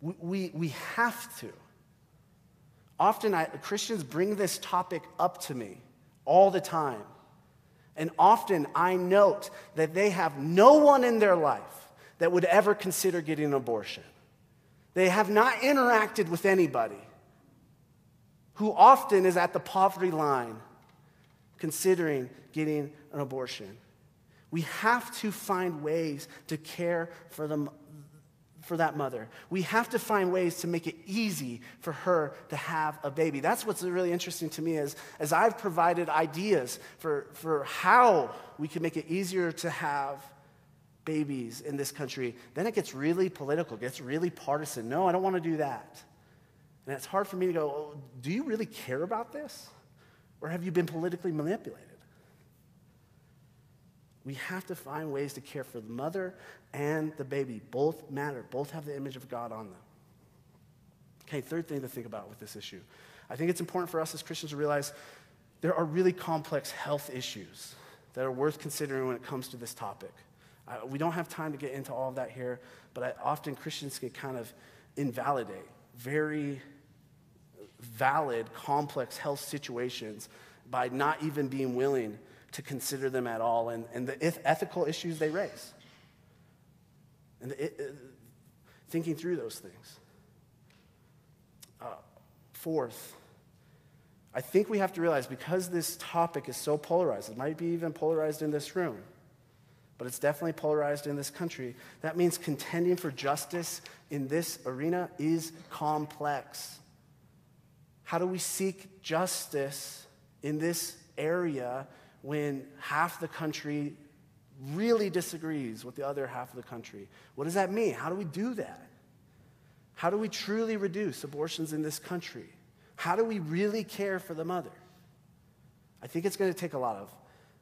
We, we, have to. Often I, Christians bring this topic up to me all the time. And often I note that they have no one in their life that would ever consider getting an abortion. They have not interacted with anybody who often is at the poverty line considering getting an abortion. We have to find ways to care for them for that mother. We have to find ways to make it easy for her to have a baby. That's what's really interesting to me is as I've provided ideas for, for how we can make it easier to have babies in this country, then it gets really political, gets really partisan. No, I don't want to do that. And it's hard for me to go, oh, do you really care about this? Or have you been politically manipulated? We have to find ways to care for the mother and the baby. Both matter, both have the image of God on them. Okay, third thing to think about with this issue. I think it's important for us as Christians to realize there are really complex health issues that are worth considering when it comes to this topic. Uh, we don't have time to get into all of that here, but I, often Christians can kind of invalidate very valid, complex health situations by not even being willing to consider them at all and, and the ethical issues they raise. And the, uh, thinking through those things. Uh, fourth, I think we have to realize because this topic is so polarized, it might be even polarized in this room, but it's definitely polarized in this country. That means contending for justice in this arena is complex. How do we seek justice in this area when half the country really disagrees with the other half of the country. What does that mean? How do we do that? How do we truly reduce abortions in this country? How do we really care for the mother? I think it's going to take a lot of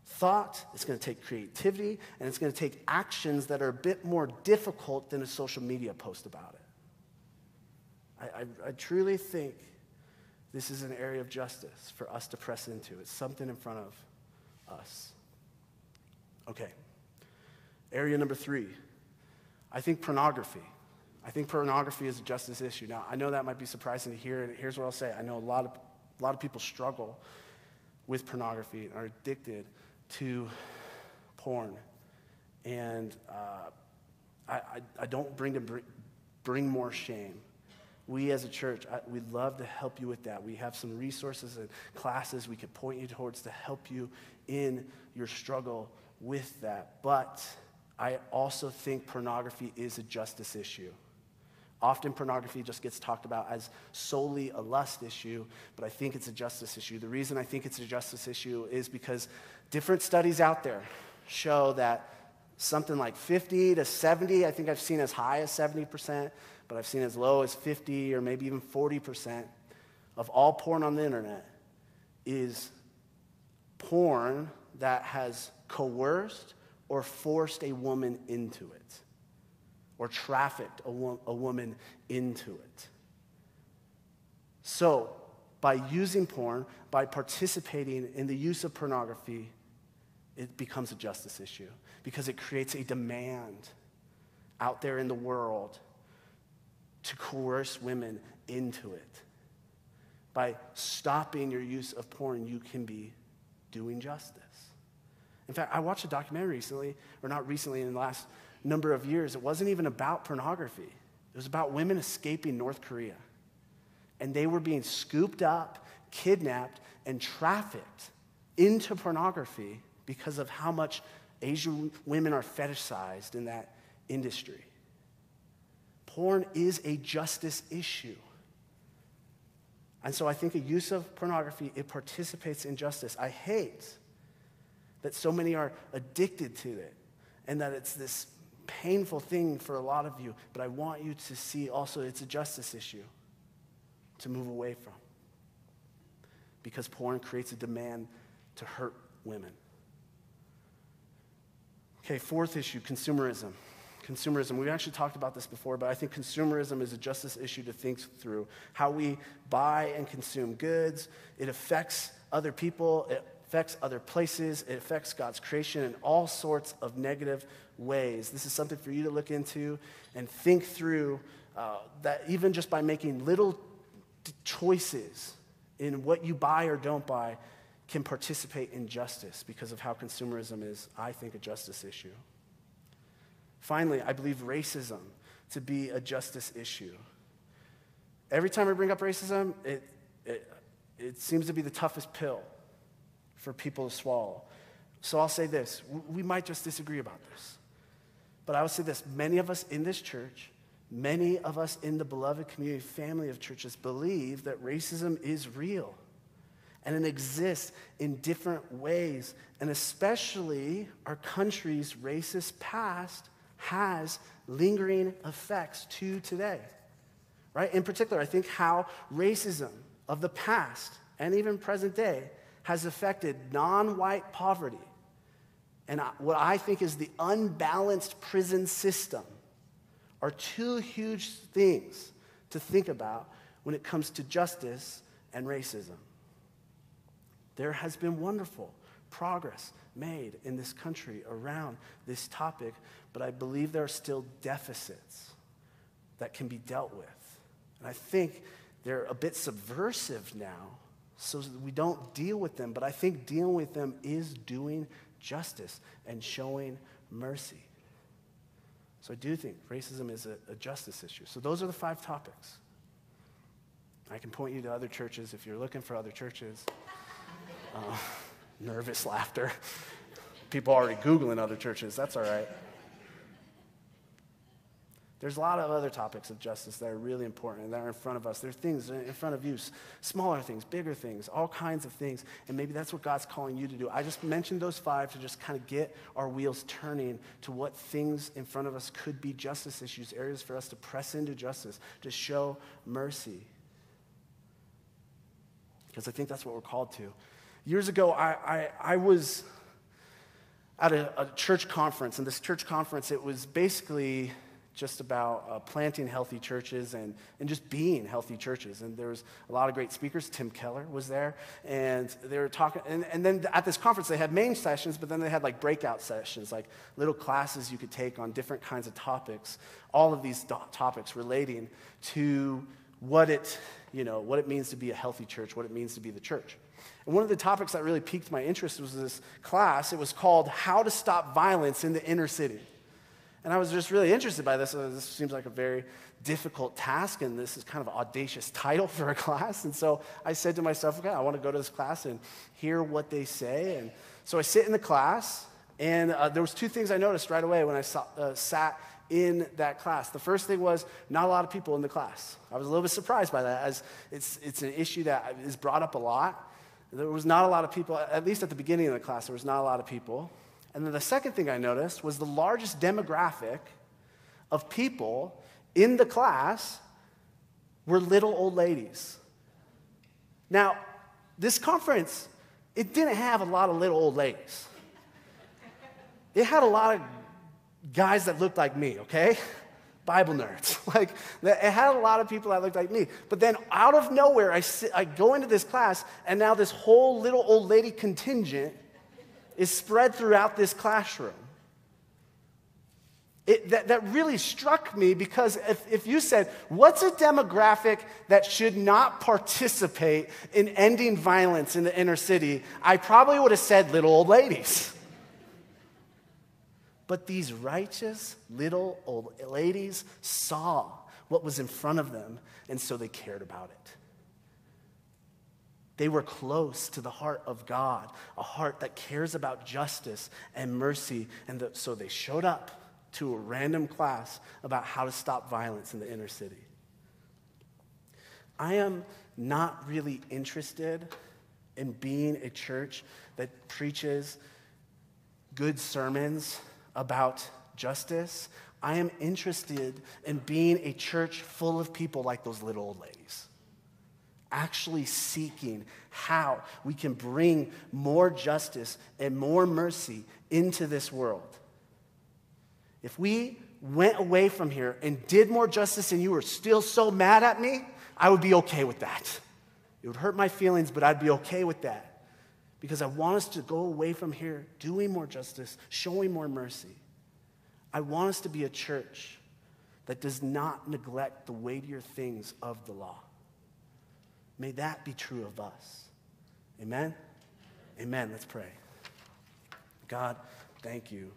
thought, it's going to take creativity, and it's going to take actions that are a bit more difficult than a social media post about it. I, I, I truly think this is an area of justice for us to press into. It's something in front of us. Okay. Area number three. I think pornography. I think pornography is a justice issue. Now, I know that might be surprising to hear, and here's what I'll say. I know a lot of, a lot of people struggle with pornography and are addicted to porn. And uh, I, I, I, don't bring, to bring, bring more shame. We as a church, I, we'd love to help you with that. We have some resources and classes we could point you towards to help you in your struggle with that. But I also think pornography is a justice issue. Often pornography just gets talked about as solely a lust issue, but I think it's a justice issue. The reason I think it's a justice issue is because different studies out there show that something like 50 to 70, I think I've seen as high as 70%, but I've seen as low as 50 or maybe even 40% of all porn on the internet is porn that has coerced or forced a woman into it or trafficked a, wo- a woman into it. So, by using porn, by participating in the use of pornography, it becomes a justice issue because it creates a demand out there in the world to coerce women into it. By stopping your use of porn, you can be doing justice. In fact, I watched a documentary recently, or not recently, in the last number of years. It wasn't even about pornography, it was about women escaping North Korea. And they were being scooped up, kidnapped, and trafficked into pornography because of how much Asian women are fetishized in that industry. Porn is a justice issue. And so I think the use of pornography, it participates in justice. I hate that so many are addicted to it and that it's this painful thing for a lot of you, but I want you to see also it's a justice issue to move away from. Because porn creates a demand to hurt women. Okay, fourth issue consumerism consumerism. We've actually talked about this before, but I think consumerism is a justice issue to think through. How we buy and consume goods, it affects other people, it affects other places, it affects God's creation in all sorts of negative ways. This is something for you to look into and think through uh, that even just by making little choices in what you buy or don't buy can participate in justice because of how consumerism is, I think, a justice issue. Finally, I believe racism to be a justice issue. Every time I bring up racism, it, it, it seems to be the toughest pill for people to swallow. So I'll say this we might just disagree about this. But I will say this many of us in this church, many of us in the beloved community family of churches believe that racism is real and it exists in different ways. And especially our country's racist past has lingering effects to today. Right? In particular, I think how racism of the past and even present day has affected non white poverty and what I think is the unbalanced prison system are two huge things to think about when it comes to justice and racism. There has been wonderful progress made in this country around this topic, but I believe there are still deficits that can be dealt with. And I think they're a bit subversive now, so we don't deal with them, but I think dealing with them is doing justice and showing mercy. So I do think racism is a, a, justice issue. So those are the five topics. I can point you to other churches if you're looking for other churches. Uh, nervous laughter. People already Googling other churches. That's all right. There's a lot of other topics of justice that are really important and that are in front of us. There are things in front of you, smaller things, bigger things, all kinds of things. And maybe that's what God's calling you to do. I just mentioned those five to just kind of get our wheels turning to what things in front of us could be justice issues, areas for us to press into justice, to show mercy. Because I think that's what we're called to. Years ago, I, I, I was at a, a church conference, and this church conference, it was basically just about uh, planting healthy churches and, and just being healthy churches. And there was a lot of great speakers. Tim Keller was there. And they were talking. And, and then at this conference, they had main sessions, but then they had like breakout sessions, like little classes you could take on different kinds of topics. All of these do- topics relating to what it, you know, what it means to be a healthy church, what it means to be the church. And one of the topics that really piqued my interest was this class. It was called How to Stop Violence in the Inner City. And I was just really interested by this. Uh, this seems like a very difficult task, and this is kind of an audacious title for a class. And so I said to myself, okay, I want to go to this class and hear what they say. And so I sit in the class, and uh, there was two things I noticed right away when I saw, uh, sat in that class. The first thing was not a lot of people in the class. I was a little bit surprised by that, as it's, it's an issue that is brought up a lot. There was not a lot of people, at least at the beginning of the class, there was not a lot of people. And then the second thing I noticed was the largest demographic of people in the class were little old ladies. Now, this conference, it didn't have a lot of little old ladies. It had a lot of guys that looked like me, okay? Bible nerds. Like, it had a lot of people that looked like me. But then out of nowhere, I, sit, I go into this class, and now this whole little old lady contingent is spread throughout this classroom. It, that, that really struck me because if, if you said, What's a demographic that should not participate in ending violence in the inner city? I probably would have said little old ladies. But these righteous little old ladies saw what was in front of them, and so they cared about it. They were close to the heart of God, a heart that cares about justice and mercy. And the, so they showed up to a random class about how to stop violence in the inner city. I am not really interested in being a church that preaches good sermons about justice. I am interested in being a church full of people like those little old ladies actually seeking how we can bring more justice and more mercy into this world. If we went away from here and did more justice and you were still so mad at me, I would be okay with that. It would hurt my feelings, but I'd be okay with that. Because I want us to go away from here doing more justice, showing more mercy. I want us to be a church that does not neglect the weightier things of the law. May that be true of us. Amen? Amen. Let's pray. God, thank you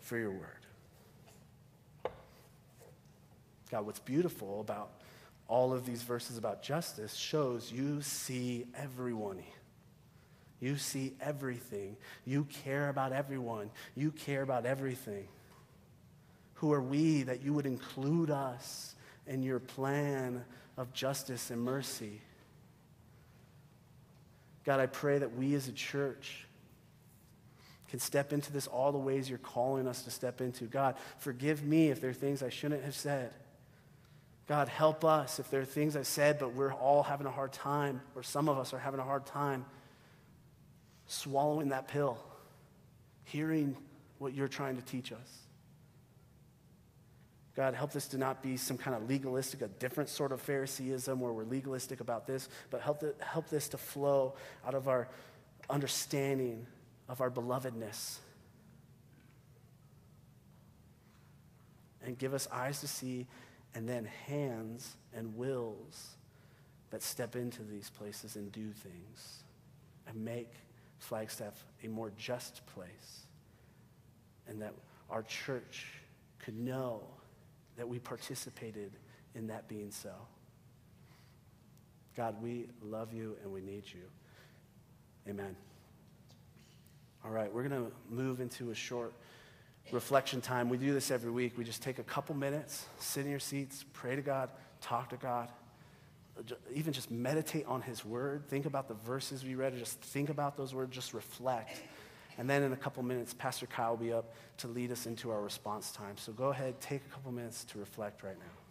for your word. God, what's beautiful about all of these verses about justice shows you see everyone. You see everything. You care about everyone. You care about everything. Who are we that you would include us in your plan of justice and mercy? God, I pray that we as a church can step into this all the ways you're calling us to step into. God, forgive me if there are things I shouldn't have said. God, help us if there are things I said, but we're all having a hard time, or some of us are having a hard time swallowing that pill, hearing what you're trying to teach us. God, help this to not be some kind of legalistic, a different sort of Phariseeism where we're legalistic about this, but help, the, help this to flow out of our understanding of our belovedness. And give us eyes to see and then hands and wills that step into these places and do things and make Flagstaff a more just place. And that our church could know that we participated in that being so. God, we love you and we need you. Amen. All right, we're going to move into a short reflection time. We do this every week. We just take a couple minutes, sit in your seats, pray to God, talk to God, even just meditate on His Word. Think about the verses we read, or just think about those words, just reflect. And then in a couple minutes, Pastor Kyle will be up to lead us into our response time. So go ahead, take a couple minutes to reflect right now.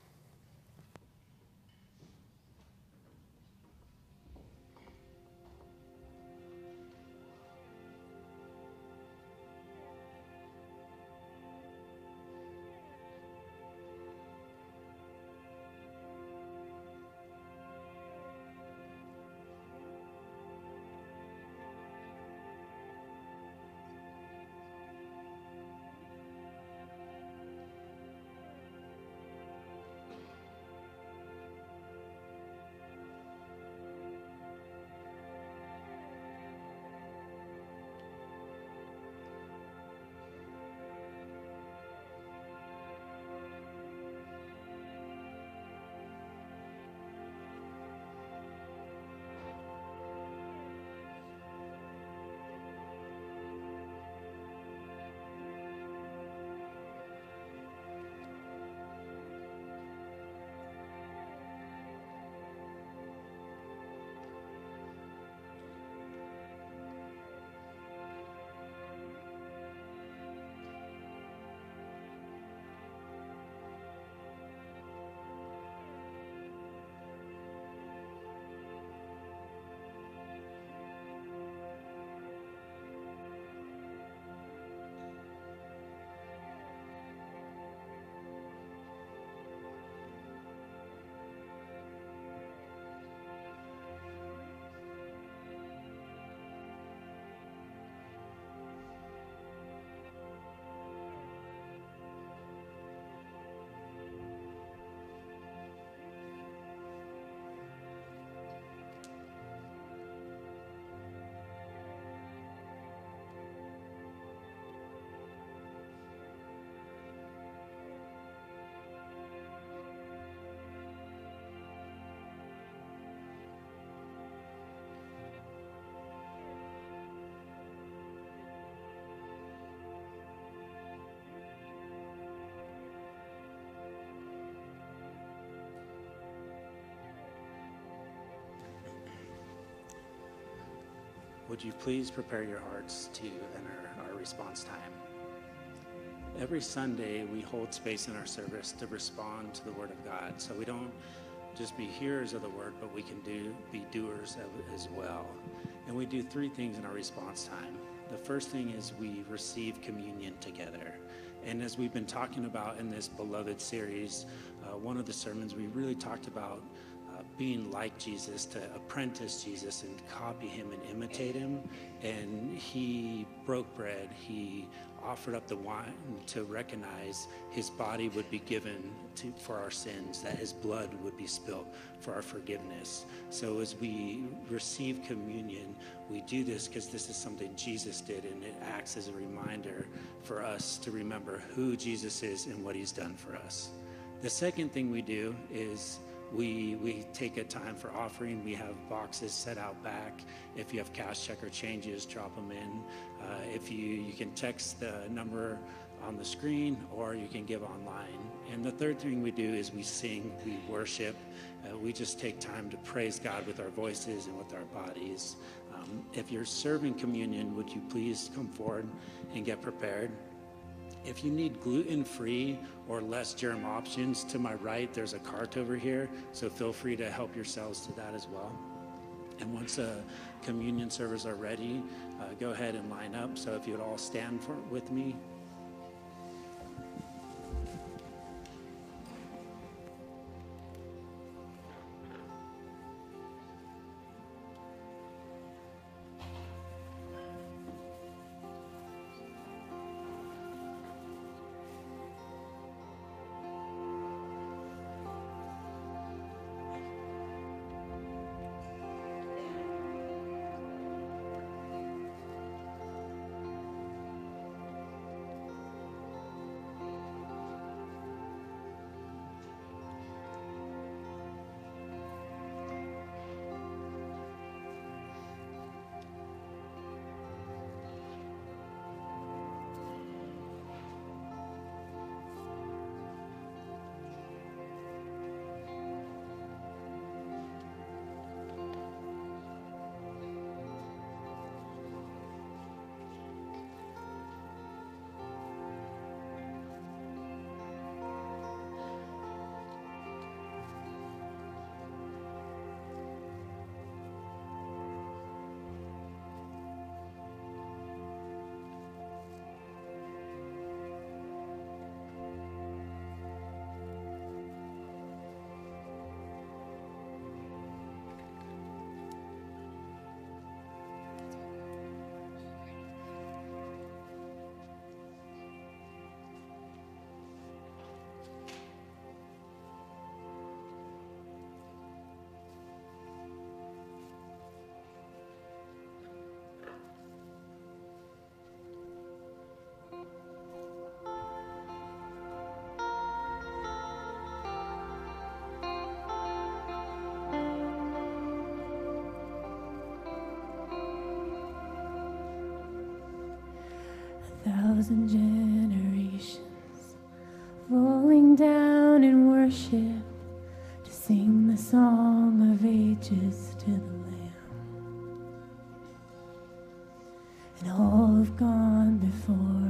Would you please prepare your hearts to enter our response time? Every Sunday, we hold space in our service to respond to the Word of God. So we don't just be hearers of the Word, but we can do be doers of, as well. And we do three things in our response time. The first thing is we receive communion together. And as we've been talking about in this beloved series, uh, one of the sermons we really talked about being like Jesus, to apprentice Jesus and copy him and imitate him. And he broke bread. He offered up the wine to recognize his body would be given to, for our sins, that his blood would be spilled for our forgiveness. So as we receive communion, we do this because this is something Jesus did, and it acts as a reminder for us to remember who Jesus is and what he's done for us. The second thing we do is we, we take a time for offering. We have boxes set out back. If you have cash check or changes, drop them in. Uh, if you, you can text the number on the screen or you can give online. And the third thing we do is we sing, we worship, uh, we just take time to praise God with our voices and with our bodies. Um, if you're serving communion, would you please come forward and get prepared? If you need gluten free or less germ options, to my right, there's a cart over here, so feel free to help yourselves to that as well. And once the communion servers are ready, uh, go ahead and line up. So if you would all stand for, with me. Thousand generations falling down in worship to sing the song of ages to the Lamb. And all have gone before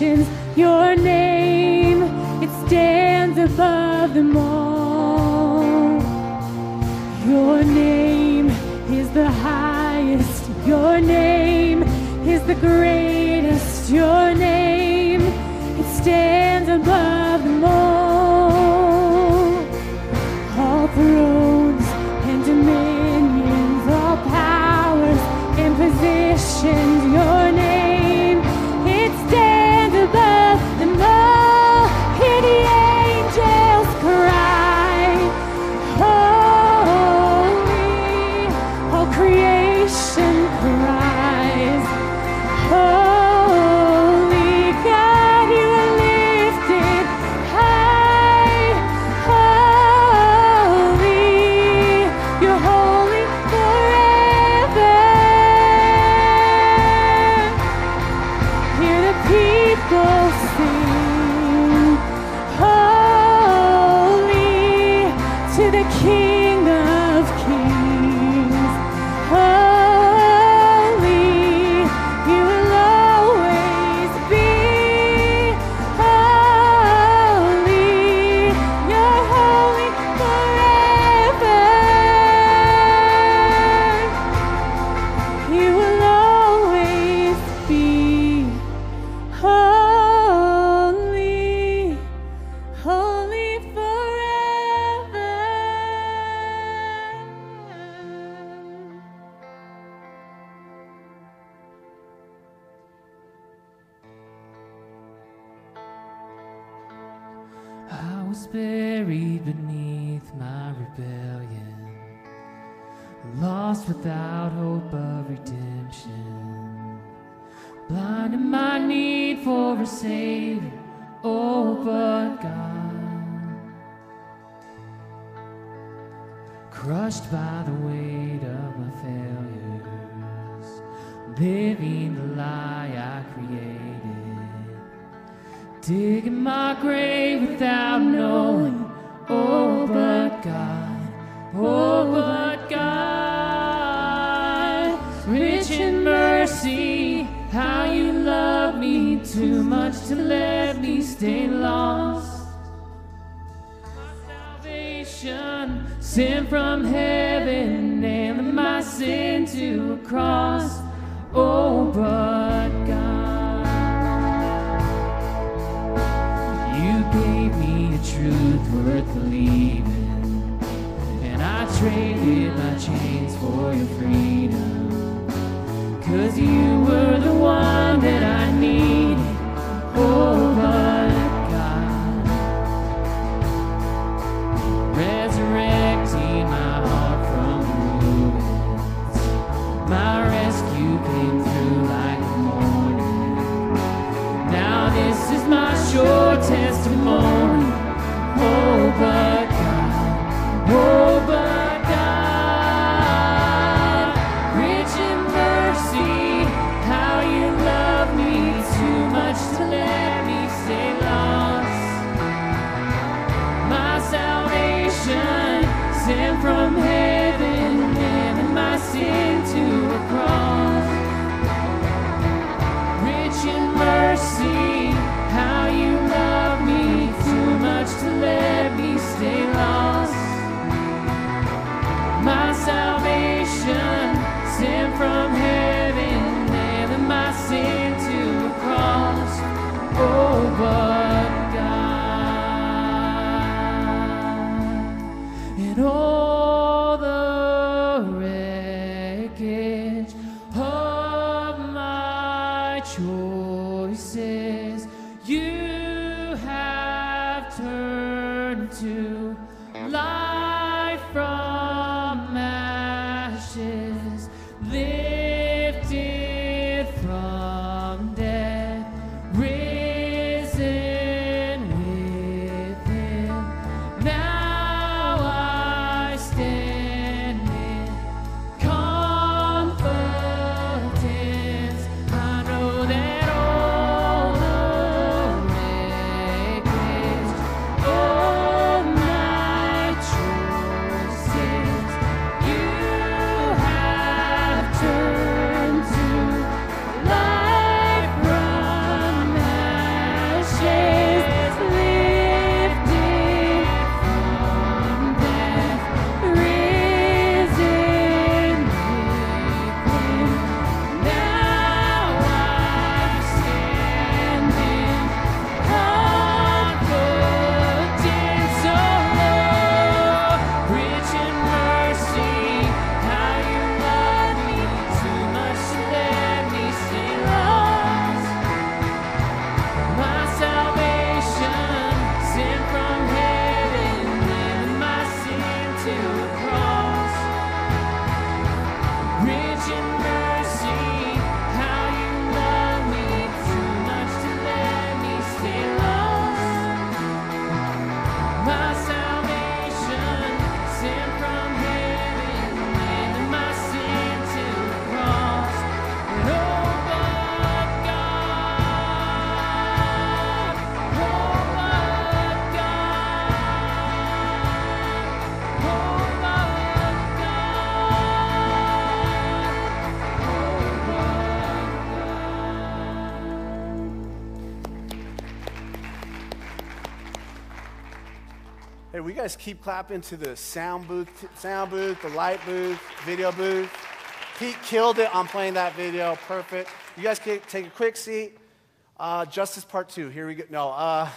nations, your name, it stands above them all. Your name is the highest, your name is the greatest, your name. grave without knowing. Oh, but God, oh, but God, rich in mercy, how you love me, too much to let me stay lost. My salvation, sent from heaven, nailing my sin to a cross. Oh, but traded my chains for your freedom. Cause you Hey, we guys keep clapping to the sound booth, sound booth, the light booth, video booth. Pete killed it on playing that video. Perfect. You guys can take a quick seat. Uh, Justice Part Two. Here we go. No, uh,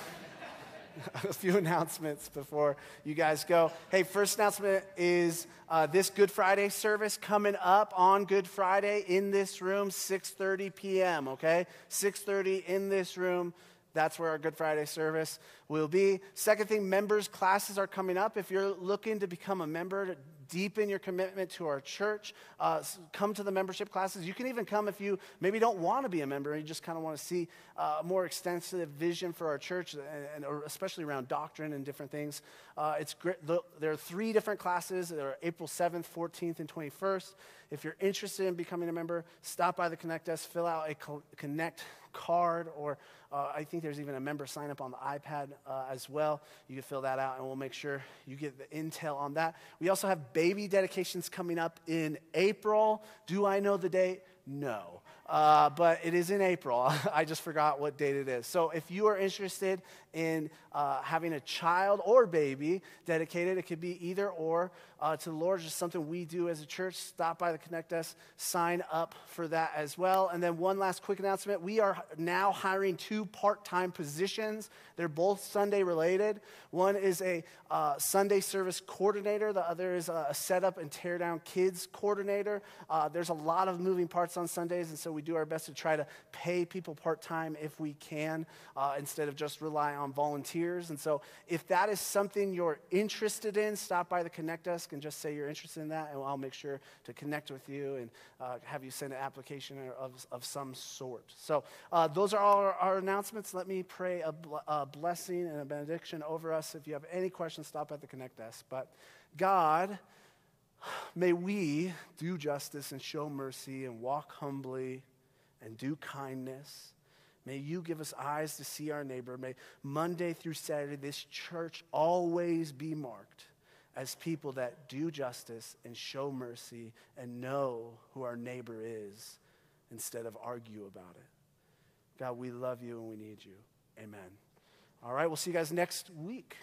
a few announcements before you guys go. Hey, first announcement is uh, this Good Friday service coming up on Good Friday in this room, 6:30 p.m. Okay, 6:30 in this room. That's where our Good Friday service will be. Second thing, members' classes are coming up. If you're looking to become a member, to deepen your commitment to our church, uh, come to the membership classes. You can even come if you maybe don't want to be a member and you just kind of want to see uh, a more extensive vision for our church, and, and especially around doctrine and different things. Uh, it's great. There are three different classes. There are April 7th, 14th, and 21st. If you're interested in becoming a member, stop by the Connect desk, fill out a Connect card, or uh, I think there's even a member sign up on the iPad uh, as well. You can fill that out, and we'll make sure you get the intel on that. We also have baby dedications coming up in April. Do I know the date? No. Uh, but it is in April. I just forgot what date it is. So if you are interested in uh, having a child or baby dedicated, it could be either or uh, to the Lord, just something we do as a church. Stop by the Connect Desk, sign up for that as well. And then one last quick announcement we are now hiring two part time positions. They're both Sunday related. One is a uh, Sunday service coordinator, the other is a setup and tear down kids coordinator. Uh, there's a lot of moving parts on Sundays, and so we do our best to try to pay people part time if we can uh, instead of just rely on volunteers. And so if that is something you're interested in, stop by the Connect Desk and just say you're interested in that, and I'll make sure to connect with you and uh, have you send an application of, of some sort. So uh, those are all our, our announcements. Let me pray a, bl- a blessing and a benediction over us. If you have any questions, stop at the Connect Desk. But God, may we do justice and show mercy and walk humbly and do kindness. May you give us eyes to see our neighbor. May Monday through Saturday, this church always be marked as people that do justice and show mercy and know who our neighbor is instead of argue about it. God, we love you and we need you. Amen. All right, we'll see you guys next week.